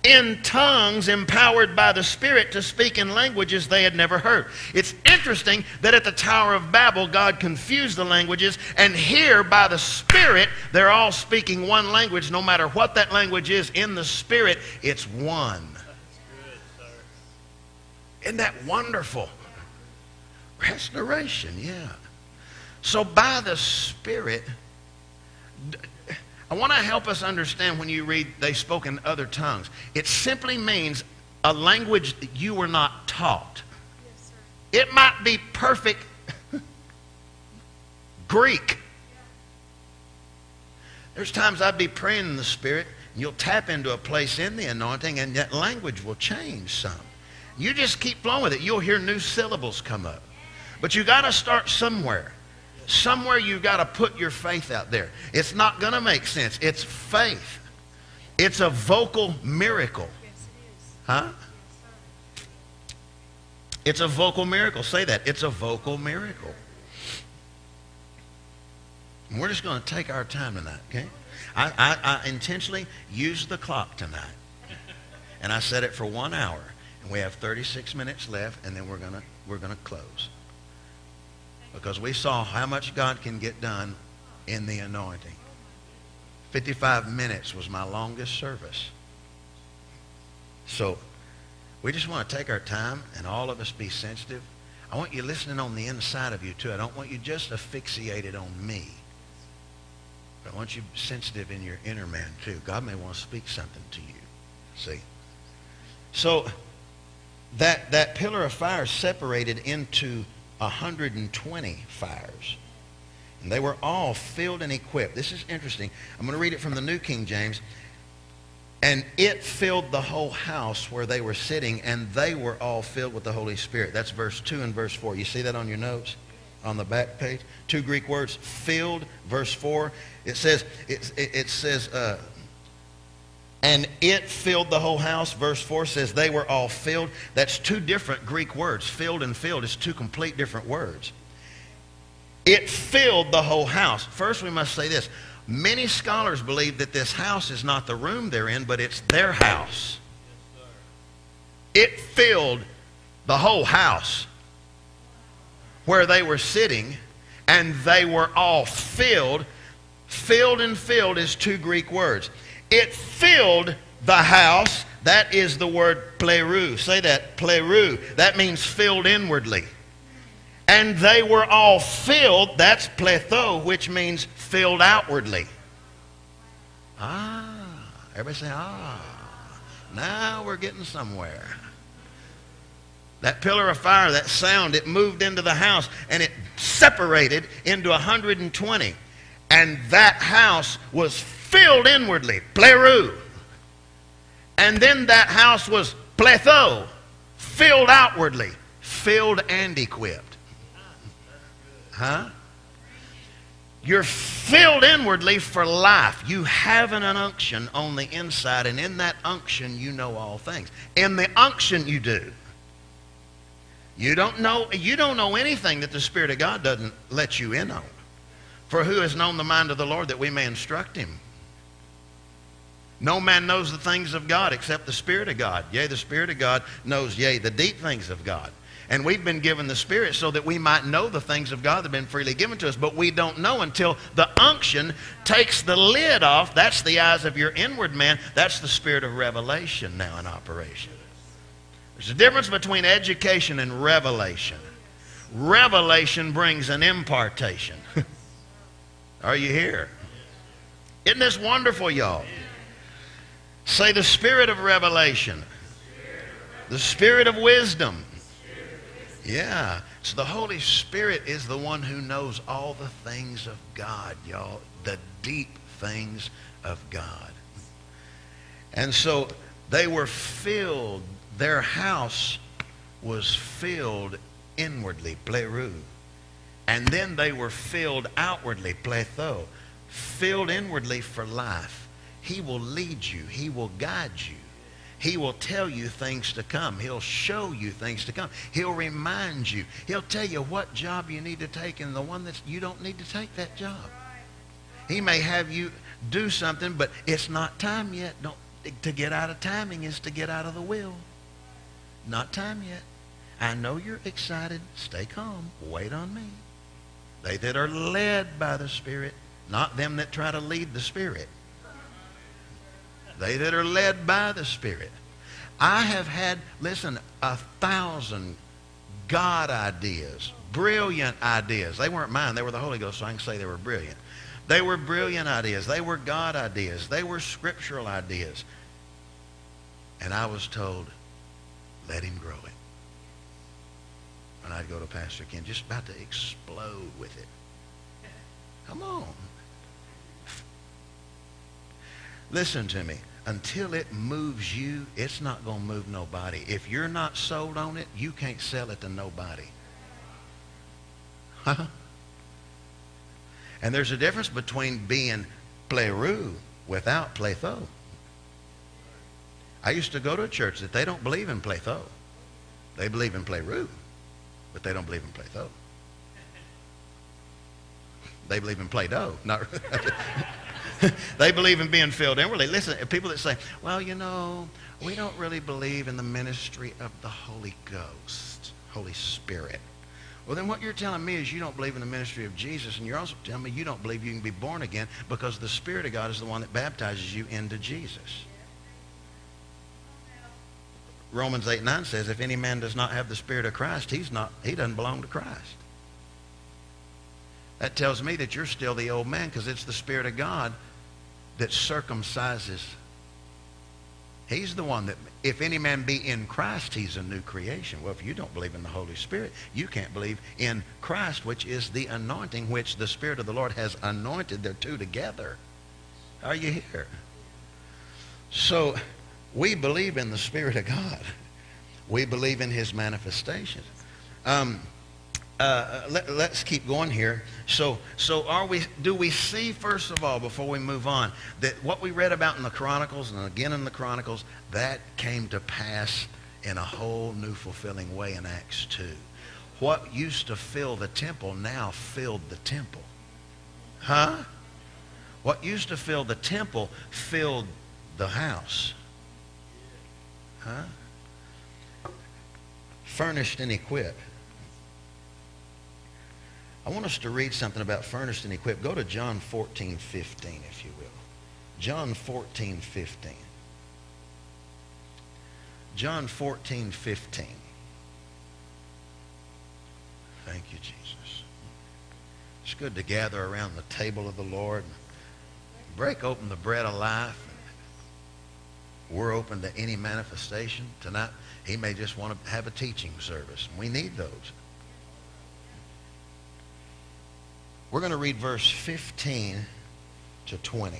in tongues empowered by the Spirit to speak in languages they had never heard. It's interesting that at the Tower of Babel, God confused the languages, and here by the Spirit, they're all speaking one language, no matter what that language is in the Spirit, it's one. Isn't that wonderful? Restoration, yeah. So by the Spirit, I want to help us understand when you read they spoke in other tongues. It simply means a language that you were not taught. Yes, it might be perfect Greek. There's times I'd be praying in the Spirit, and you'll tap into a place in the anointing, and that language will change some. You just keep flowing with it. You'll hear new syllables come up. But you got to start somewhere. Somewhere you've got to put your faith out there. It's not going to make sense. It's faith. It's a vocal miracle. Huh? It's a vocal miracle. Say that. It's a vocal miracle. And we're just going to take our time tonight, okay? I, I, I intentionally used the clock tonight. And I set it for one hour. And we have 36 minutes left, and then we're going to we're going to close because we saw how much God can get done in the anointing. 55 minutes was my longest service. So we just want to take our time and all of us be sensitive. I want you listening on the inside of you too. I don't want you just asphyxiated on me. But I want you sensitive in your inner man too. God may want to speak something to you. See? So that, that pillar of fire separated into 120 fires. And they were all filled and equipped. This is interesting. I'm going to read it from the New King James. And it filled the whole house where they were sitting, and they were all filled with the Holy Spirit. That's verse 2 and verse 4. You see that on your notes? On the back page? Two Greek words, filled, verse 4. It says, it, it, says, uh, and it filled the whole house. Verse 4 says they were all filled. That's two different Greek words. Filled and filled is two complete different words. It filled the whole house. First, we must say this. Many scholars believe that this house is not the room they're in, but it's their house. It filled the whole house where they were sitting, and they were all filled. Filled and filled is two Greek words. It filled the house. That is the word pleroo. Say that, pleroo. That means filled inwardly. And they were all filled. That's pletho, which means filled outwardly. Ah, Everybody say, ah. Now we're getting somewhere. That pillar of fire, that sound, it moved into the house and it separated into 120. And that house was filled inwardly, pleroo. And then that house was pletho, filled outwardly, filled and equipped. Huh? You're filled inwardly for life. You have an unction on the inside, and in that unction, you know all things. In the unction, you do. You don't know, you don't know anything that the Spirit of God doesn't let you in on. For who has known the mind of the Lord that we may instruct him? No man knows the things of God except the Spirit of God. Yea, the Spirit of God knows, yea, the deep things of God. And we've been given the Spirit so that we might know the things of God that have been freely given to us. But we don't know until the unction takes the lid off. That's the eyes of your inward man. That's the Spirit of revelation now in operation. There's a difference between education and revelation. Revelation brings an impartation. Are you here? Isn't this wonderful, y'all? Say the spirit of revelation, the spirit of wisdom. Yeah. So the Holy Spirit is the one who knows all the things of God, y'all. The deep things of God. And so they were filled, their house was filled inwardly, pleroo. And then they were filled outwardly, pletho. Filled inwardly for life. He will lead you. He will guide you. He will tell you things to come. He'll show you things to come. He'll remind you. He'll tell you what job you need to take and the one that you don't need to take that job. He may have you do something, but it's not time yet. Don't, to get out of timing is to get out of the will. Not time yet. I know you're excited. Stay calm. Wait on me. They that are led by the Spirit, not them that try to lead the Spirit. They that are led by the Spirit. I have had, listen, a thousand God ideas, brilliant ideas. They weren't mine. They were the Holy Ghost, so I can say they were brilliant. They were brilliant ideas. They were God ideas. They were scriptural ideas. And I was told, let him grow it. And I'd go to Pastor Ken, just about to explode with it. Come on. Listen to me until it moves you, it's not going to move nobody. If you're not sold on it, you can't sell it to nobody. Huh? And there's a difference between being pleroo without pletho. I used to go to a church that they don't believe in pletho. They believe in pleroo, but they don't believe in pletho. They believe in Play-Doh. Not they believe in being filled inwardly. Listen, people that say, well, you know, we don't really believe in the ministry of the Holy Ghost, Holy Spirit. Well, then what you're telling me is you don't believe in the ministry of Jesus, and you're also telling me you don't believe you can be born again because the Spirit of God is the one that baptizes you into Jesus. Romans 8 9 says, if any man does not have the Spirit of Christ, he's not, he doesn't belong to Christ. That tells me that you're still the old man because it's the Spirit of God that circumcises. He's the one that, if any man be in Christ, he's a new creation. Well, if you don't believe in the Holy Spirit, you can't believe in Christ, which is the anointing which the Spirit of the Lord has anointed the two together. Are you here? So, we believe in the Spirit of God. We believe in his manifestations. Um, uh, let, us keep going here. So, so are we? Do we see first of all, before we move on, that what we read about in the Chronicles and again in the Chronicles that came to pass in a whole new fulfilling way in Acts two. What used to fill the temple now filled the temple, huh? What used to fill the temple filled the house, huh? Furnished and equipped. I want us to read something about furnished and equipped. Go to John 14, 15, if you will. John 14, 15. John 14, 15. Thank you, Jesus. It's good to gather around the table of the Lord and break open the bread of life We're open to any manifestation. Tonight, he may just want to have a teaching service. We need those. We're going to read verse 15 to 20.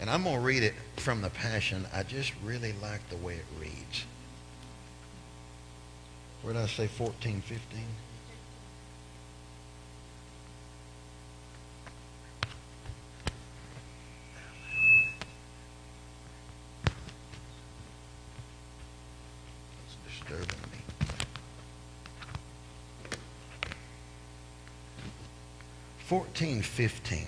And I'm going to read it from the Passion. I just really like the way it reads. Where did I say 14, 15? 14, 15.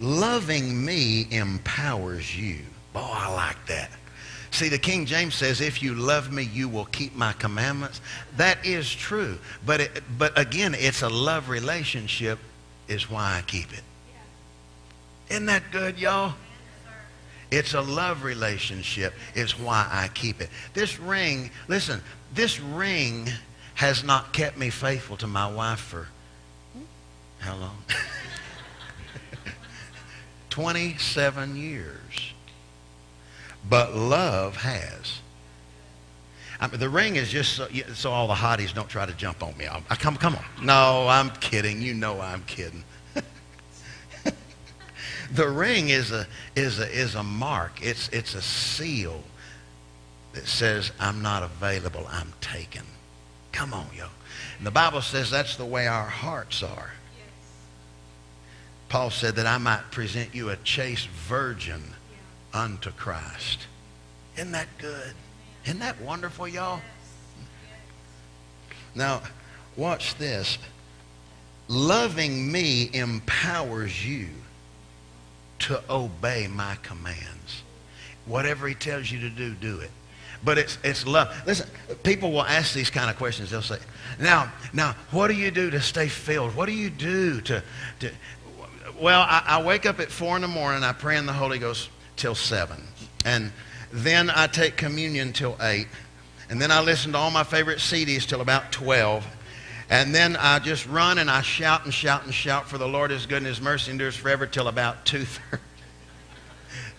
Loving me empowers you. Boy, I like that. See, the King James says, if you love me, you will keep my commandments. That is true. But, it, but again, it's a love relationship is why I keep it. Isn't that good, y'all? It's a love relationship. Is why I keep it. This ring, listen, this ring has not kept me faithful to my wife for how long? 27 years. But love has. I mean, the ring is just so, so, all the hotties don't try to jump on me. I, I, come, come on. No, I'm kidding. You know I'm kidding. the ring is a, is a, is a mark. It's, it's a seal that says, I'm not available. I'm taken. Come on, yo. And the Bible says that's the way our hearts are. Paul said that I might present you a chaste virgin unto Christ. Isn't that good? Isn't that wonderful, y'all? Now, watch this. Loving me empowers you to obey my commands. Whatever he tells you to do, do it. But it's, it's love. Listen, people will ask these kind of questions. They'll say, now, now, what do you do to stay filled? What do you do to, to well, I, I wake up at 4 in the morning. I pray in the Holy Ghost till 7. And then I take communion till 8. And then I listen to all my favorite CDs till about 12. And then I just run and I shout and shout and shout for the Lord is good and his mercy endures forever till about 2.30.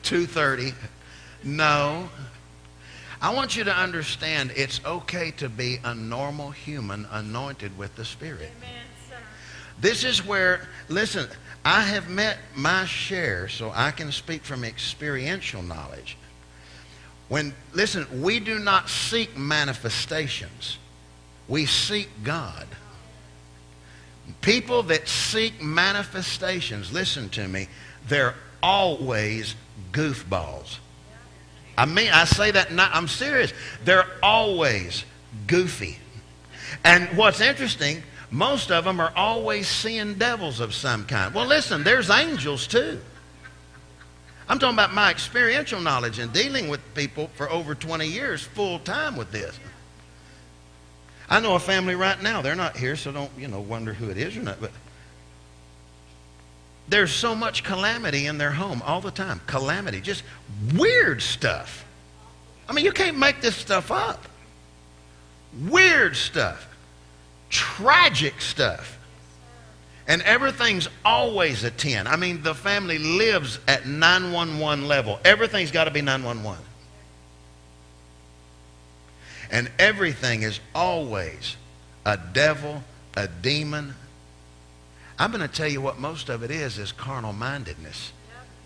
2.30. No. I want you to understand it's okay to be a normal human anointed with the Spirit. Amen, this is where, listen, I have met my share, so I can speak from experiential knowledge. When, listen, we do not seek manifestations. We seek God. People that seek manifestations, listen to me, they're always goofballs. I mean, I say that not, I'm serious. They're always goofy. And what's interesting, most of them are always seeing devils of some kind. Well, listen, there's angels too. I'm talking about my experiential knowledge and dealing with people for over 20 years full time with this. I know a family right now. They're not here, so don't, you know, wonder who it is or not. But there's so much calamity in their home all the time. Calamity. Just weird stuff. I mean, you can't make this stuff up. Weird stuff tragic stuff. And everything's always a 10. I mean, the family lives at 911 level. Everything's got to be 911. And everything is always a devil, a demon. I'm going to tell you what most of it is, is carnal mindedness.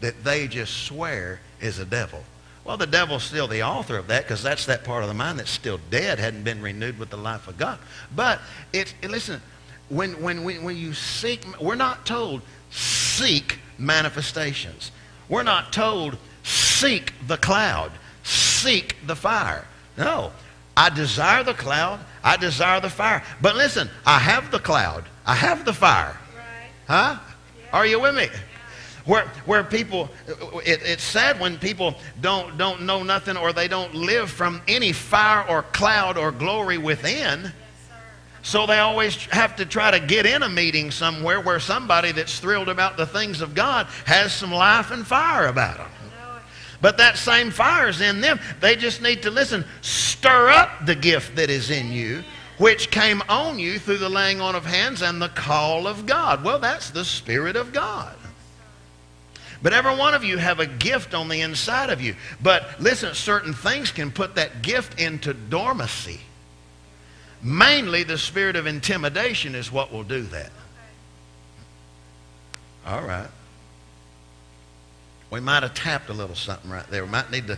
That they just swear is a devil. Well, the devil's still the author of that because that's that part of the mind that's still dead, hadn't been renewed with the life of God. But it's, listen, when, when, when, when you seek, we're not told seek manifestations. We're not told seek the cloud, seek the fire. No. I desire the cloud. I desire the fire. But listen, I have the cloud. I have the fire. Huh? Are you with me? where, where people, it, it's sad when people don't, don't know nothing or they don't live from any fire or cloud or glory within. So they always have to try to get in a meeting somewhere where somebody that's thrilled about the things of God has some life and fire about them. But that same fire is in them. They just need to listen, stir up the gift that is in you, which came on you through the laying on of hands and the call of God. Well, that's the Spirit of God. But every one of you have a gift on the inside of you. But listen, certain things can put that gift into dormancy. Mainly the spirit of intimidation is what will do that. All right. We might have tapped a little something right there. We might need to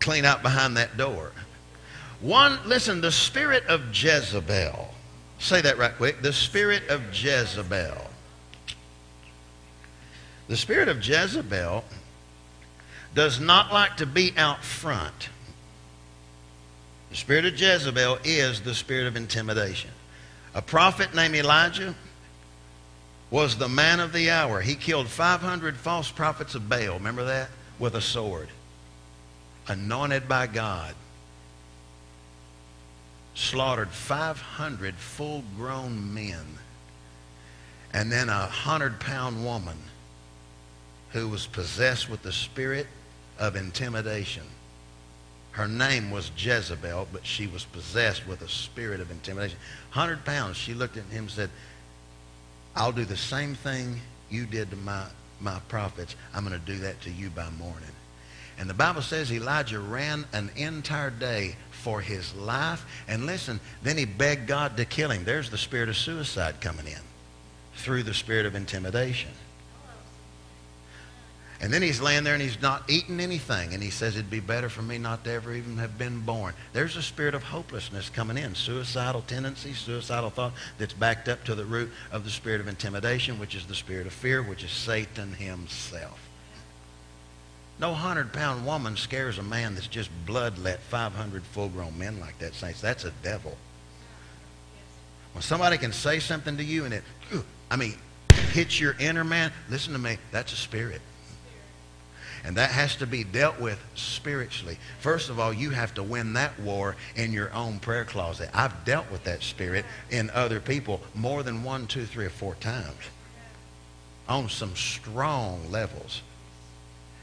clean out behind that door. One, listen, the spirit of Jezebel. Say that right quick. The spirit of Jezebel. The spirit of Jezebel does not like to be out front. The spirit of Jezebel is the spirit of intimidation. A prophet named Elijah was the man of the hour. He killed 500 false prophets of Baal. Remember that? With a sword. Anointed by God. Slaughtered 500 full grown men. And then a 100 pound woman who was possessed with the spirit of intimidation. Her name was Jezebel, but she was possessed with a spirit of intimidation. 100 pounds. She looked at him and said, I'll do the same thing you did to my, my prophets. I'm going to do that to you by morning. And the Bible says Elijah ran an entire day for his life. And listen, then he begged God to kill him. There's the spirit of suicide coming in through the spirit of intimidation. And then he's laying there and he's not eating anything. And he says, it'd be better for me not to ever even have been born. There's a spirit of hopelessness coming in. Suicidal tendencies, suicidal thought that's backed up to the root of the spirit of intimidation, which is the spirit of fear, which is Satan himself. No 100-pound woman scares a man that's just bloodlet 500 full-grown men like that, saints. That's a devil. When somebody can say something to you and it, I mean, hits your inner man, listen to me, that's a spirit. And that has to be dealt with spiritually. First of all, you have to win that war in your own prayer closet. I've dealt with that spirit in other people more than one, two, three, or four times on some strong levels.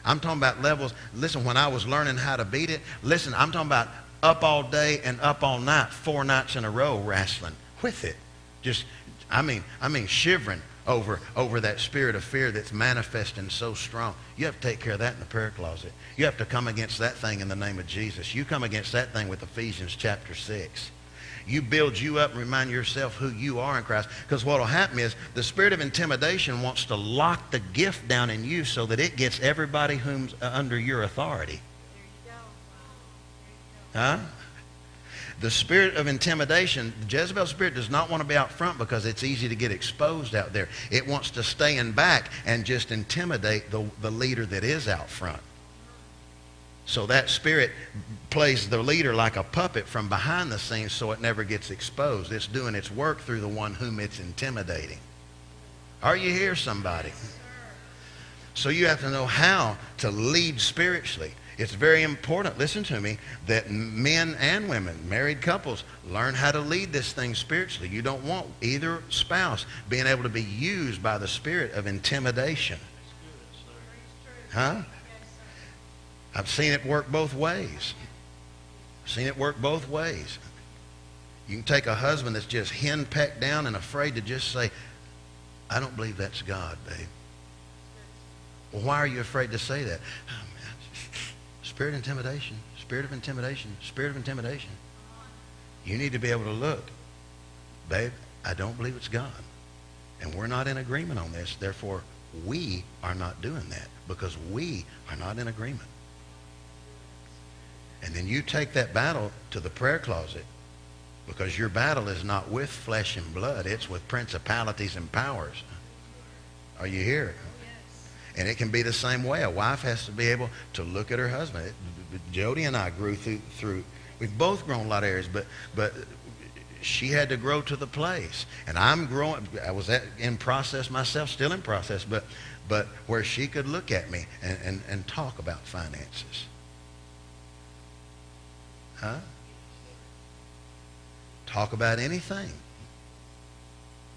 I'm talking about levels. Listen, when I was learning how to beat it, listen, I'm talking about up all day and up all night, four nights in a row wrestling with it. Just, I mean, I mean shivering, over, over that spirit of fear that's manifesting so strong. You have to take care of that in the prayer closet. You have to come against that thing in the name of Jesus. You come against that thing with Ephesians chapter 6. You build you up and remind yourself who you are in Christ. Because what will happen is the spirit of intimidation wants to lock the gift down in you so that it gets everybody who's uh, under your authority. Huh? The spirit of intimidation, the Jezebel spirit does not want to be out front because it's easy to get exposed out there. It wants to stay in back and just intimidate the, the leader that is out front. So that spirit plays the leader like a puppet from behind the scenes so it never gets exposed. It's doing its work through the one whom it's intimidating. Are you here, somebody? So you have to know how to lead spiritually. It's very important, listen to me, that men and women, married couples, learn how to lead this thing spiritually. You don't want either spouse being able to be used by the spirit of intimidation. Huh? I've seen it work both ways. I've seen it work both ways. You can take a husband that's just henpecked down and afraid to just say, I don't believe that's God, babe. Well, why are you afraid to say that? Oh, spirit of intimidation, spirit of intimidation, spirit of intimidation. You need to be able to look, babe, I don't believe it's God. And we're not in agreement on this. Therefore, we are not doing that because we are not in agreement. And then you take that battle to the prayer closet because your battle is not with flesh and blood. It's with principalities and powers. Are you here? And it can be the same way. A wife has to be able to look at her husband. Jody and I grew through, through we've both grown a lot of areas, but, but she had to grow to the place. And I'm growing, I was at, in process myself, still in process, but, but where she could look at me and, and, and talk about finances. Huh? Talk about anything.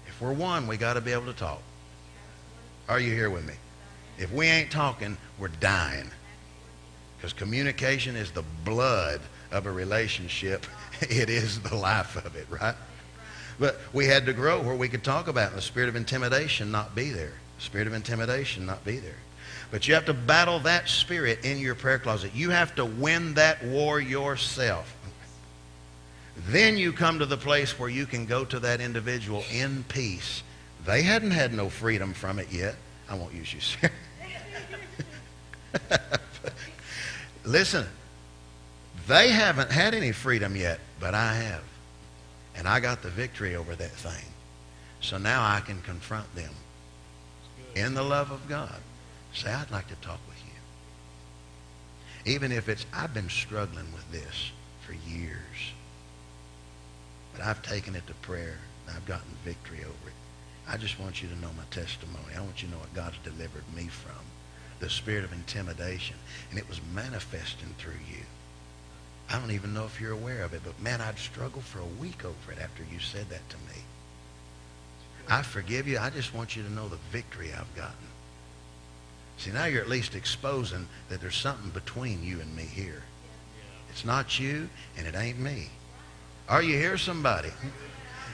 If we're one, we got to be able to talk. Are you here with me? If we ain't talking, we're dying. Because communication is the blood of a relationship. It is the life of it, right? But we had to grow where we could talk about. The spirit of intimidation not be there. The spirit of intimidation not be there. But you have to battle that spirit in your prayer closet. You have to win that war yourself. Then you come to the place where you can go to that individual in peace. They hadn't had no freedom from it yet. I won't use you, sir. Listen, they haven't had any freedom yet, but I have. And I got the victory over that thing. So now I can confront them in the love of God. Say, I'd like to talk with you. Even if it's, I've been struggling with this for years. But I've taken it to prayer and I've gotten victory over it. I just want you to know my testimony. I want you to know what God's delivered me from. The spirit of intimidation. And it was manifesting through you. I don't even know if you're aware of it, but man, I'd struggle for a week over it after you said that to me. I forgive you. I just want you to know the victory I've gotten. See, now you're at least exposing that there's something between you and me here. It's not you, and it ain't me. Are you here, somebody?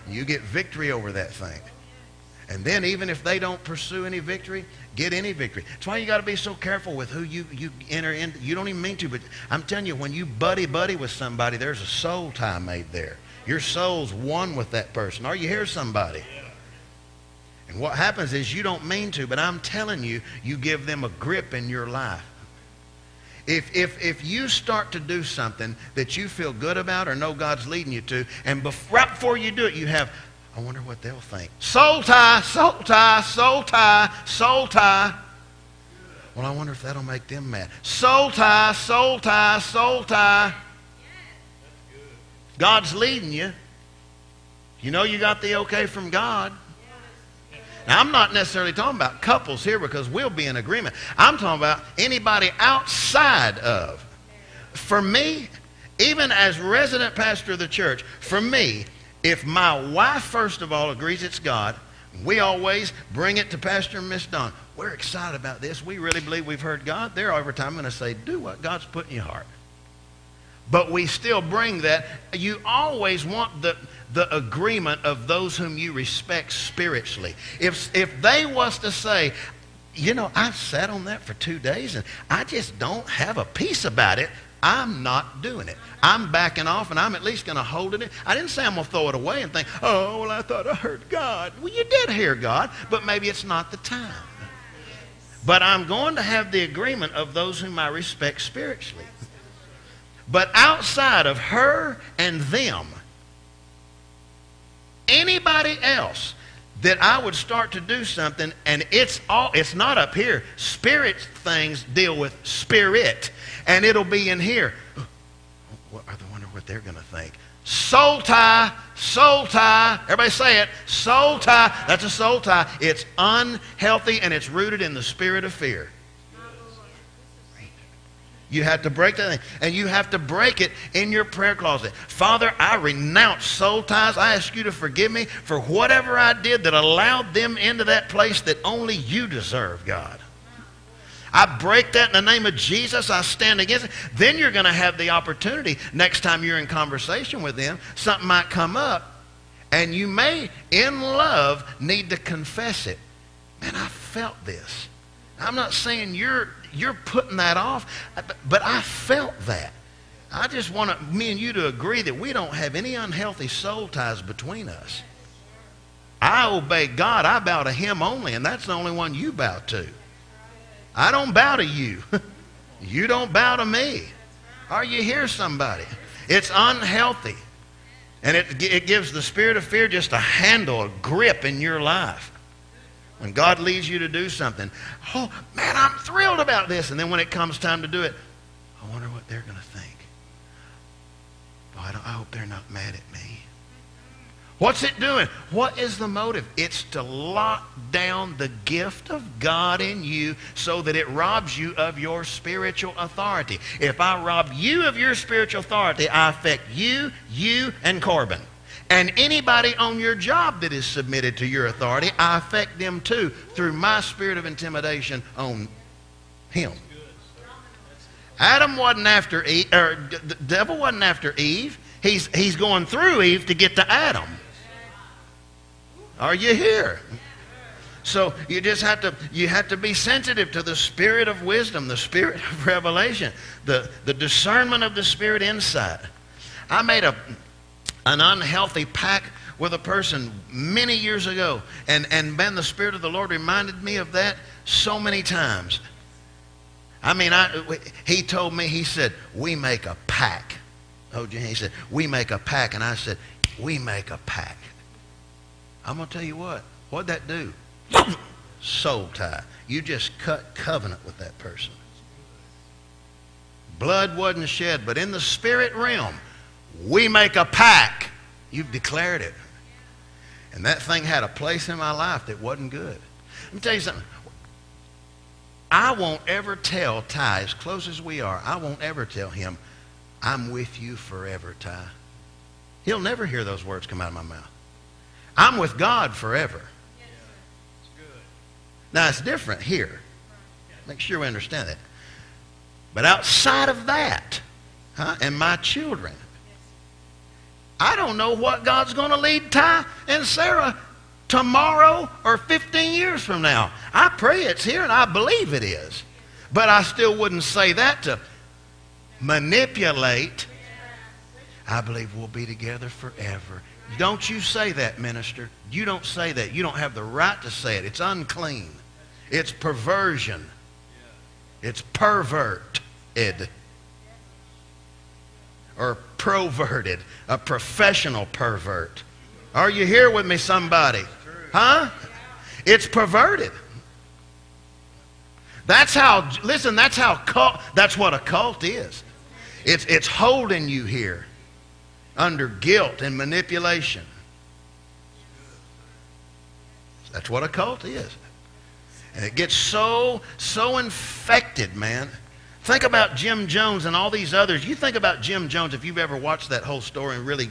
You get victory over that thing. And then even if they don't pursue any victory, get any victory. That's why you got to be so careful with who you, you enter in. You don't even mean to, but I'm telling you, when you buddy buddy with somebody, there's a soul tie made there. Your soul's one with that person. Are you here, somebody? What happens is you don't mean to, but I'm telling you, you give them a grip in your life. If, if, if you start to do something that you feel good about or know God's leading you to, and right before you do it, you have, I wonder what they'll think. Soul tie, soul tie, soul tie, soul tie. Well, I wonder if that'll make them mad. Soul tie, soul tie, soul tie. God's leading you. You know you got the okay from God. Now, I'm not necessarily talking about couples here because we'll be in agreement. I'm talking about anybody outside of. For me, even as resident pastor of the church, for me, if my wife, first of all, agrees it's God, we always bring it to Pastor and Miss Dawn. We're excited about this. We really believe we've heard God. They're every time going to say, do what God's put in your heart. But we still bring that. You always want the, the agreement of those whom you respect spiritually. If, if they was to say, you know, I sat on that for two days and I just don't have a peace about it, I'm not doing it. I'm backing off and I'm at least going to hold it. In. I didn't say I'm going to throw it away and think, oh, well, I thought I heard God. Well, you did hear God, but maybe it's not the time. But I'm going to have the agreement of those whom I respect spiritually. But outside of her and them, anybody else that I would start to do something and it's all it's not up here. Spirit things deal with spirit. And it'll be in here. I wonder what they're going to think. Soul tie, soul tie. Everybody say it. Soul tie. That's a soul tie. It's unhealthy and it's rooted in the spirit of fear. You have to break that thing. And you have to break it in your prayer closet. Father, I renounce soul ties. I ask you to forgive me for whatever I did that allowed them into that place that only you deserve, God. I break that in the name of Jesus. I stand against it. Then you're going to have the opportunity next time you're in conversation with them, something might come up, and you may, in love, need to confess it. Man, I felt this. I'm not saying you're you're putting that off. Uh, but I felt that. I just want me and you to agree that we don't have any unhealthy soul ties between us. I obey God. I bow to Him only, and that's the only one you bow to. I don't bow to you. you don't bow to me. Are you here, somebody? It's unhealthy. And it, it gives the spirit of fear just a handle, a grip in your life. When God leads you to do something, oh, man, I'm thrilled about this. And then when it comes time to do it, I wonder what they're going to think. Oh, I, I hope they're not mad at me. What's it doing? What is the motive? It's to lock down the gift of God in you so that it robs you of your spiritual authority. If I rob you of your spiritual authority, I affect you, you, and Corbin. And anybody on your job that is submitted to your authority, I affect them too through my spirit of intimidation on him. Adam wasn't after Eve, or the devil wasn't after Eve. He's, he's going through Eve to get to Adam. Are you here? So you just have to you have to be sensitive to the spirit of wisdom, the spirit of revelation, the, the discernment of the spirit inside. I made a an unhealthy pact with a person many years ago, and, and man, the Spirit of the Lord reminded me of that so many times. I mean, I, he told me, he said, we make a pack. Oh, he said, we make a pack. And I said, we make a pack. I'm going to tell you what. What'd that do? Soul tie. You just cut covenant with that person. Blood wasn't shed, but in the spirit realm, we make a pack. You've declared it. And that thing had a place in my life that wasn't good. Let me tell you something. I won't ever tell Ty, as close as we are, I won't ever tell him, I'm with you forever, Ty. He'll never hear those words come out of my mouth. I'm with God forever. Now, it's different here. Make sure we understand that. But outside of that, huh, and my children, I don't know what God's going to lead Ty and Sarah tomorrow or 15 years from now. I pray it's here and I believe it is. But I still wouldn't say that to manipulate. I believe we'll be together forever. Don't you say that, minister. You don't say that. You don't have the right to say it. It's unclean. It's perversion. It's perverted. Or perverted. A professional pervert. Are you here with me, somebody? Huh? It's perverted. That's how, listen, that's how cult, that's what a cult is. It's, it's holding you here under guilt and manipulation. That's what a cult is. And it gets so, so infected, man. Think about Jim Jones and all these others. You think about Jim Jones, if you've ever watched that whole story and really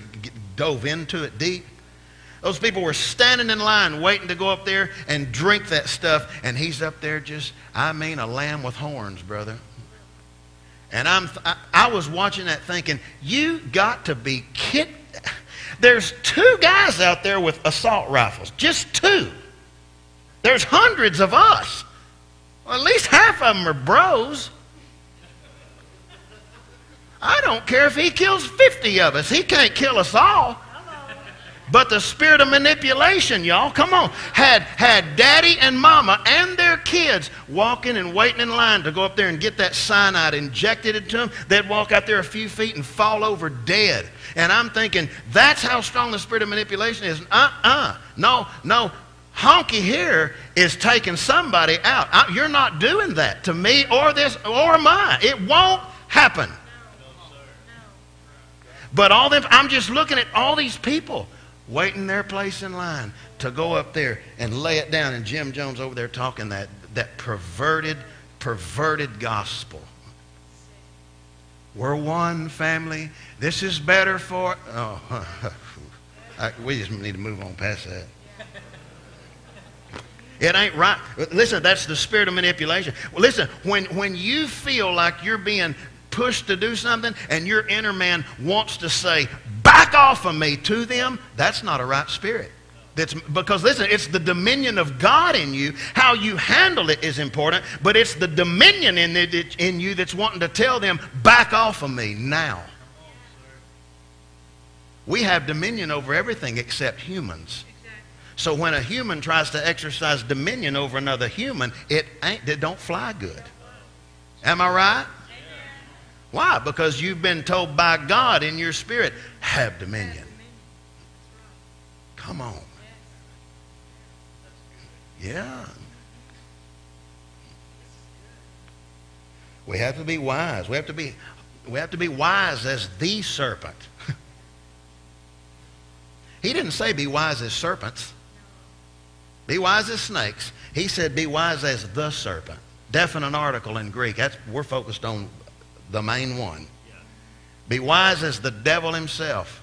dove into it deep. Those people were standing in line waiting to go up there and drink that stuff, and he's up there just, I mean, a lamb with horns, brother. And I'm, I, I was watching that thinking, you got to be kidding. There's two guys out there with assault rifles, just two. There's hundreds of us. Well, at least half of them are bros. I don't care if he kills 50 of us. He can't kill us all. But the spirit of manipulation, y'all, come on, had, had daddy and mama and their kids walking and waiting in line to go up there and get that cyanide injected into them. They'd walk out there a few feet and fall over dead. And I'm thinking, that's how strong the spirit of manipulation is. Uh-uh. No, no. Honky here is taking somebody out. I, you're not doing that to me or this or mine. It won't happen. But all them, I'm just looking at all these people waiting their place in line to go up there and lay it down. And Jim Jones over there talking that, that perverted, perverted gospel. We're one family. This is better for. Oh, I, we just need to move on past that. It ain't right. Listen, that's the spirit of manipulation. Listen, when, when you feel like you're being pushed to do something and your inner man wants to say, back off of me to them, that's not a right spirit. That's, because listen, it's the dominion of God in you. How you handle it is important, but it's the dominion in, it, in you that's wanting to tell them, back off of me now. We have dominion over everything except humans. So when a human tries to exercise dominion over another human, it ain't it don't fly good. Am I right? Why? Because you've been told by God in your spirit, have dominion. Come on. Yeah. We have to be wise. We have to be, we have to be wise as the serpent. he didn't say be wise as serpents. Be wise as snakes. He said be wise as the serpent. Definite article in Greek. That's, we're focused on the main one. Be wise as the devil himself,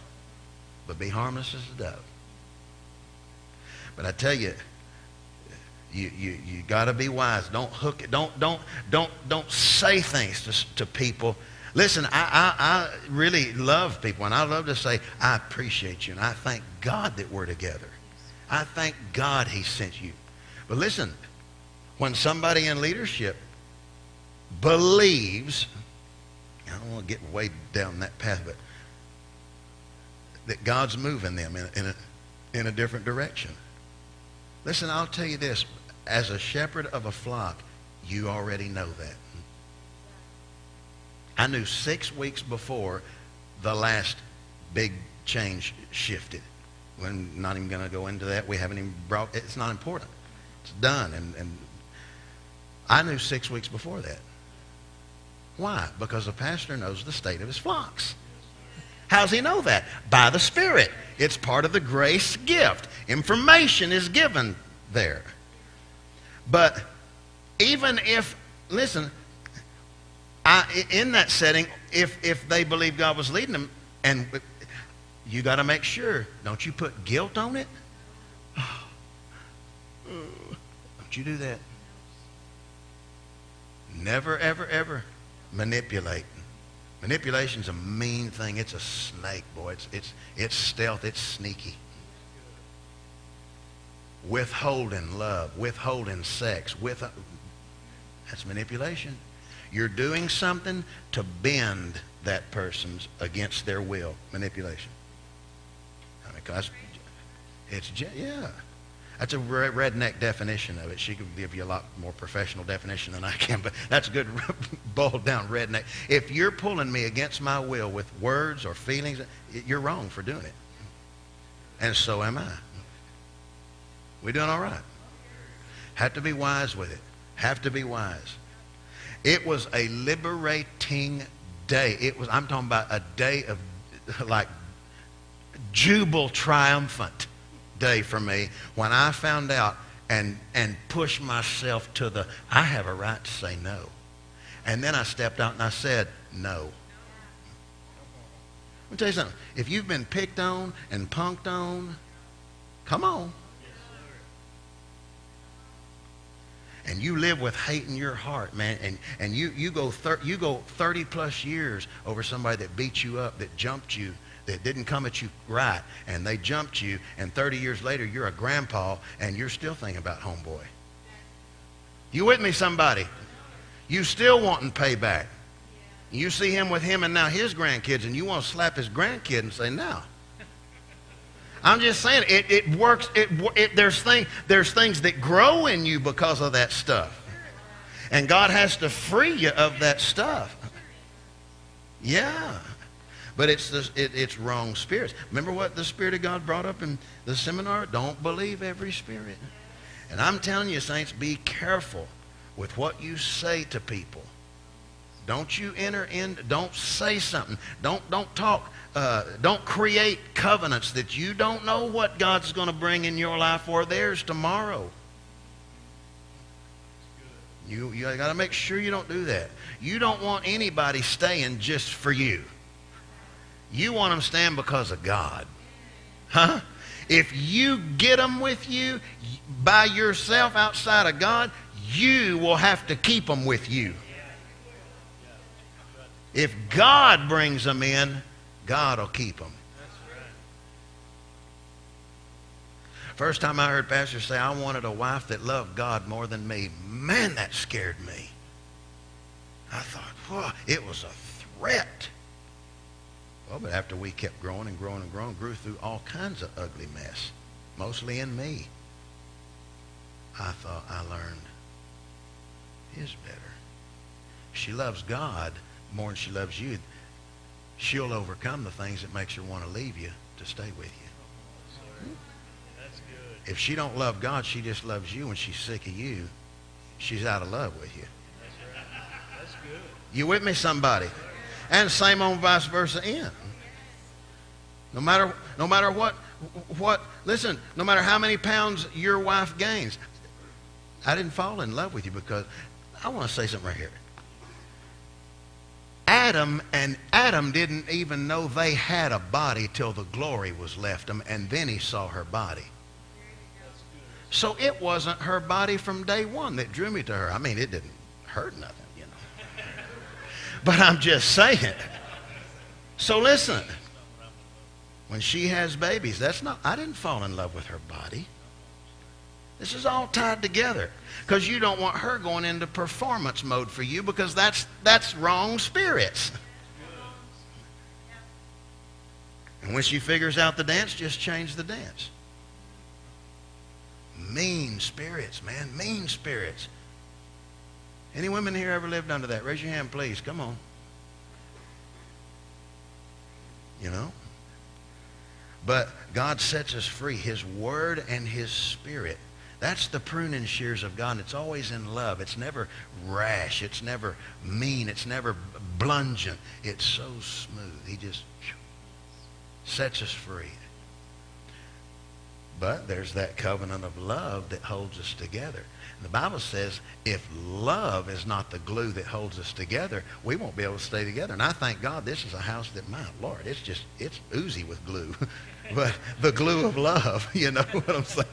but be harmless as a dove. But I tell you, you, you, you got to be wise. Don't hook it. Don't, don't, don't, don't say things to, to people. Listen, I, I, I really love people, and I love to say, I appreciate you, and I thank God that we're together. I thank God he sent you. But listen, when somebody in leadership believes, I don't want to get way down that path, but that God's moving them in, in, a, in a different direction. Listen, I'll tell you this. As a shepherd of a flock, you already know that. I knew six weeks before the last big change shifted. We're not even going to go into that. We haven't even brought, it's not important. It's done. And, and I knew six weeks before that. Why? Because the pastor knows the state of his flocks. How does he know that? By the Spirit. It's part of the grace gift. Information is given there. But even if, listen, I, in that setting, if, if they believe God was leading them, and you got to make sure, don't you put guilt on it? Don't you do that. Never, ever, ever manipulate. Manipulation's a mean thing. It's a snake, boy. It's, it's, it's stealth. It's sneaky. Withholding love, withholding sex, with that's manipulation. You're doing something to bend that person's against their will. Manipulation. I mean, cause it's yeah. That's a redneck definition of it. She could give you a lot more professional definition than I can, but that's a good boiled down redneck. If you're pulling me against my will with words or feelings, you're wrong for doing it. And so am I. We're doing all right? Have to be wise with it. Have to be wise. It was a liberating day. It was, I'm talking about a day of like jubile triumphant day for me when I found out and, and pushed myself to the, I have a right to say no. And then I stepped out and I said, no. Let me tell you something. If you've been picked on and punked on, come on. and you live with hate in your heart, man, and, and you, you, go you go 30 plus years over somebody that beat you up, that jumped you, that didn't come at you right, and they jumped you, and 30 years later you're a grandpa, and you're still thinking about homeboy. You with me, somebody? You still wanting payback. You see him with him and now his grandkids, and you want to slap his grandkid and say, no. I'm just saying, it, it works. It, it, there's, thing, there's things that grow in you because of that stuff. And God has to free you of that stuff. Yeah. But it's, the, it, it's wrong spirits. Remember what the Spirit of God brought up in the seminar? Don't believe every spirit. And I'm telling you, saints, be careful with what you say to people. Don't you enter in, don't say something. Don't, don't talk, uh, don't create covenants that you don't know what God's going to bring in your life or theirs tomorrow. You, you got to make sure you don't do that. You don't want anybody staying just for you. You want them stand because of God. Huh? If you get them with you by yourself outside of God, you will have to keep them with you. If God brings them in, God will keep them. First time I heard pastors say, I wanted a wife that loved God more than me. Man, that scared me. I thought, whoa, it was a threat. Well, but after we kept growing and growing and growing, grew through all kinds of ugly mess, mostly in me, I thought I learned is better. She loves God more than she loves you, she'll overcome the things that makes her want to leave you to stay with you. If she don't love God, she just loves you when she's sick of you. She's out of love with you. You with me, somebody? And same on vice versa end. No matter, no matter what, what, listen, no matter how many pounds your wife gains, I didn't fall in love with you because I want to say something right here. Adam and Adam didn't even know they had a body till the glory was left them, and then he saw her body. So it wasn't her body from day one that drew me to her. I mean, it didn't hurt nothing. But I'm just saying. So listen. When she has babies, that's not, I didn't fall in love with her body. This is all tied together because you don't want her going into performance mode for you because that's, that's wrong spirits. And when she figures out the dance, just change the dance. Mean spirits, man. Mean spirits. Any women here ever lived under that? Raise your hand, please. Come on. You know? But God sets us free. His word and his spirit. That's the pruning shears of God. It's always in love. It's never rash. It's never mean. It's never blungent. It's so smooth. He just sets us free. But there's that covenant of love that holds us together. The Bible says if love is not the glue that holds us together, we won't be able to stay together. And I thank God this is a house that, my Lord, it's just, it's oozy with glue. but the glue of love, you know what I'm saying?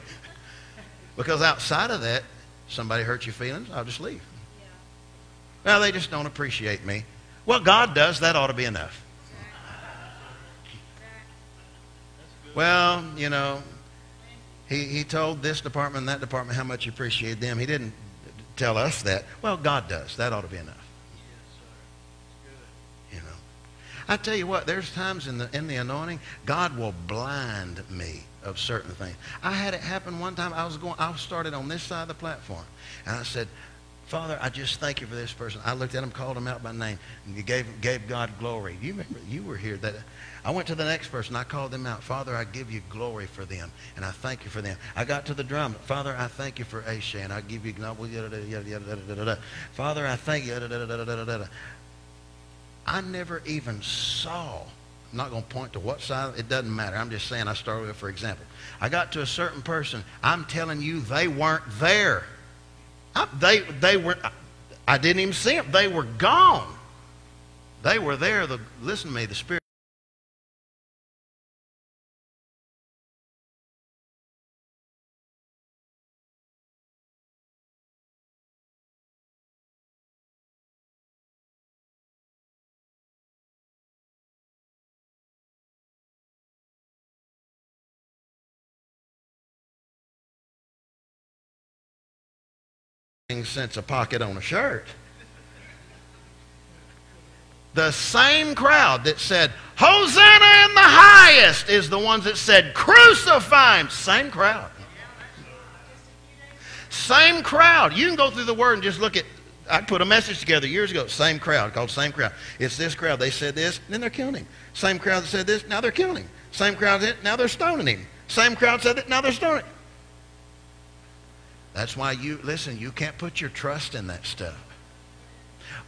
Because outside of that, somebody hurt your feelings, I'll just leave. Well, they just don't appreciate me. Well, God does. That ought to be enough. Well, you know, he, he told this department and that department how much he appreciated them. He didn't tell us that. Well, God does. That ought to be enough. You know. I tell you what, there's times in the in the anointing, God will blind me of certain things. I had it happen one time. I was going, I started on this side of the platform, and I said, Father, I just thank you for this person. I looked at him, called him out by name, and you gave gave God glory. You remember you were here that I went to the next person. I called them out. Father, I give you glory for them, and I thank you for them. I got to the drum. Father, I thank you for Asha, and I give you glory. Father, I thank you. I never even saw. I'm not going to point to what side. It doesn't matter. I'm just saying I started with, for example. I got to a certain person. I'm telling you, they weren't there. I, they, they were, I didn't even see them. They were gone. They were there. The, listen to me. The Spirit. Cents a pocket on a shirt. The same crowd that said, Hosanna in the highest, is the ones that said, Crucify him. Same crowd. Same crowd. You can go through the word and just look at. I put a message together years ago. Same crowd, called Same Crowd. It's this crowd. They said this, and then they're killing him. Same crowd that said this, now they're killing him. Same crowd that now they're stoning him. Same crowd said that, now they're stoning him. That's why you, listen, you can't put your trust in that stuff.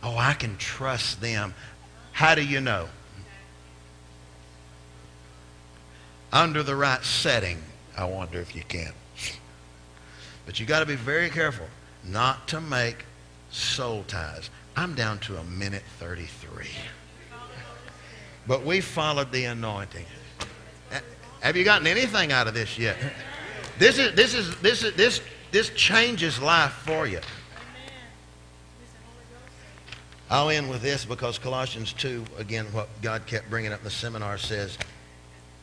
Oh, I can trust them. How do you know? Under the right setting, I wonder if you can. But you got to be very careful not to make soul ties. I'm down to a minute 33. But we followed the anointing. Have you gotten anything out of this yet? This is this is this is this this changes life for you. I'll end with this because Colossians 2, again, what God kept bringing up in the seminar says,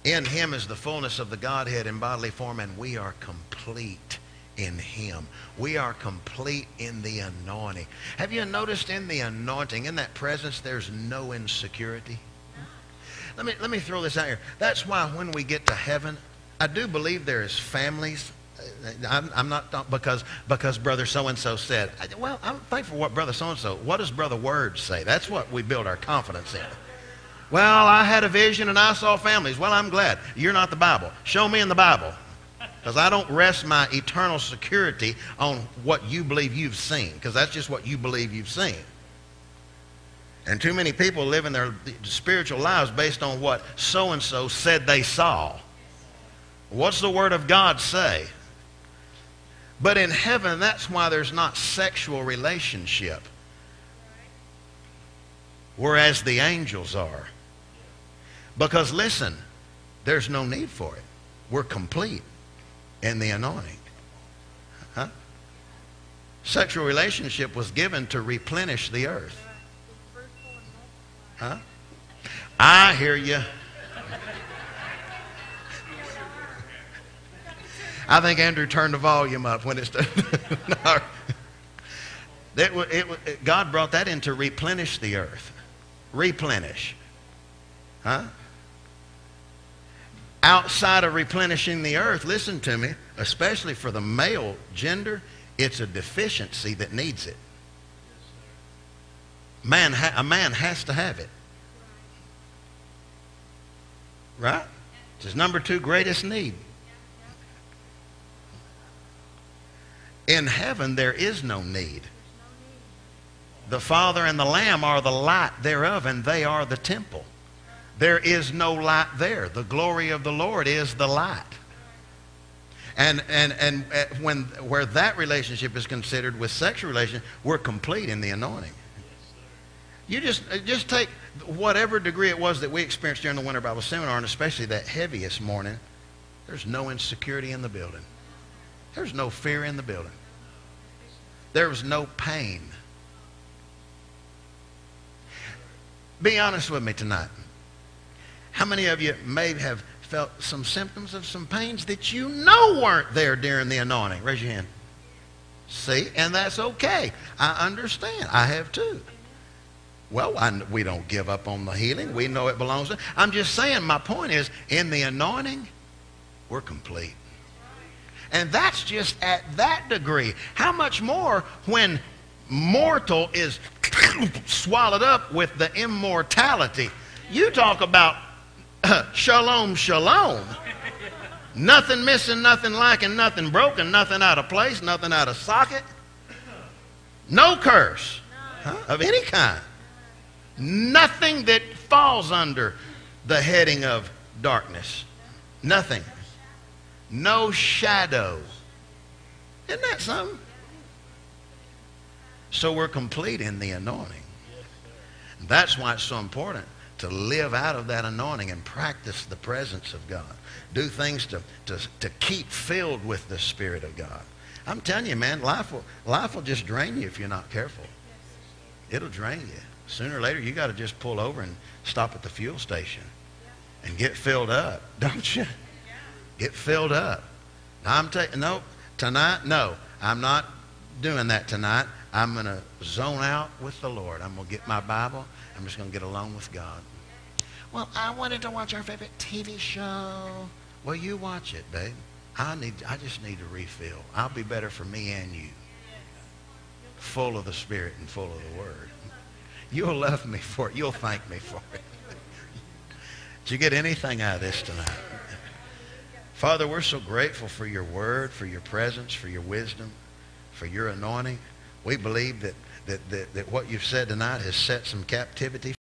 In him is the fullness of the Godhead in bodily form, and we are complete in him. We are complete in the anointing. Have you noticed in the anointing, in that presence, there's no insecurity? Let me, let me throw this out here. That's why when we get to heaven, I do believe there is families I'm, I'm not because because brother so and so said. Well, I'm thankful for what brother so and so. What does brother Word say? That's what we build our confidence in. Well, I had a vision and I saw families. Well, I'm glad you're not the Bible. Show me in the Bible, because I don't rest my eternal security on what you believe you've seen, because that's just what you believe you've seen. And too many people live in their spiritual lives based on what so and so said they saw. What's the Word of God say? But in heaven, that's why there's not sexual relationship. Whereas the angels are. Because listen, there's no need for it. We're complete in the anointing. Huh? Sexual relationship was given to replenish the earth. Huh? I hear you. I think Andrew turned the volume up when it's. no. It, it, it, God brought that in to replenish the earth. Replenish. Huh? Outside of replenishing the earth, listen to me, especially for the male gender, it's a deficiency that needs it. Man a man has to have it. Right? It's his number two greatest need. In heaven, there is no need. The Father and the Lamb are the light thereof, and they are the temple. There is no light there. The glory of the Lord is the light. And, and, and uh, when, where that relationship is considered with sexual relation, we're complete in the anointing. You just, uh, just take whatever degree it was that we experienced during the Winter Bible Seminar, and especially that heaviest morning, there's no insecurity in the building. There's no fear in the building. There was no pain. Be honest with me tonight. How many of you may have felt some symptoms of some pains that you know weren't there during the anointing? Raise your hand. See? And that's okay. I understand. I have too. Well, I, we don't give up on the healing. We know it belongs to. I'm just saying, my point is, in the anointing, we're complete. And that's just at that degree. How much more when mortal is swallowed up with the immortality? You talk about shalom, shalom. nothing missing, nothing lacking, nothing broken, nothing out of place, nothing out of socket. No curse huh, of any kind. Nothing that falls under the heading of darkness. Nothing. No shadow. Isn't that something? So we're complete in the anointing. That's why it's so important to live out of that anointing and practice the presence of God. Do things to, to, to keep filled with the Spirit of God. I'm telling you, man, life will, life will just drain you if you're not careful. It'll drain you. Sooner or later, you got to just pull over and stop at the fuel station and get filled up, don't you? Get filled up. I'm taking, no, tonight, no, I'm not doing that tonight. I'm going to zone out with the Lord. I'm going to get my Bible. I'm just going to get alone with God. Well, I wanted to watch our favorite TV show. Well, you watch it, babe. I need. I just need to refill. I'll be better for me and you. Full of the Spirit and full of the Word. You'll love me for it. You'll thank me for it. Did you get anything out of this tonight? Father, we're so grateful for your word, for your presence, for your wisdom, for your anointing. We believe that, that, that, that what you've said tonight has set some captivity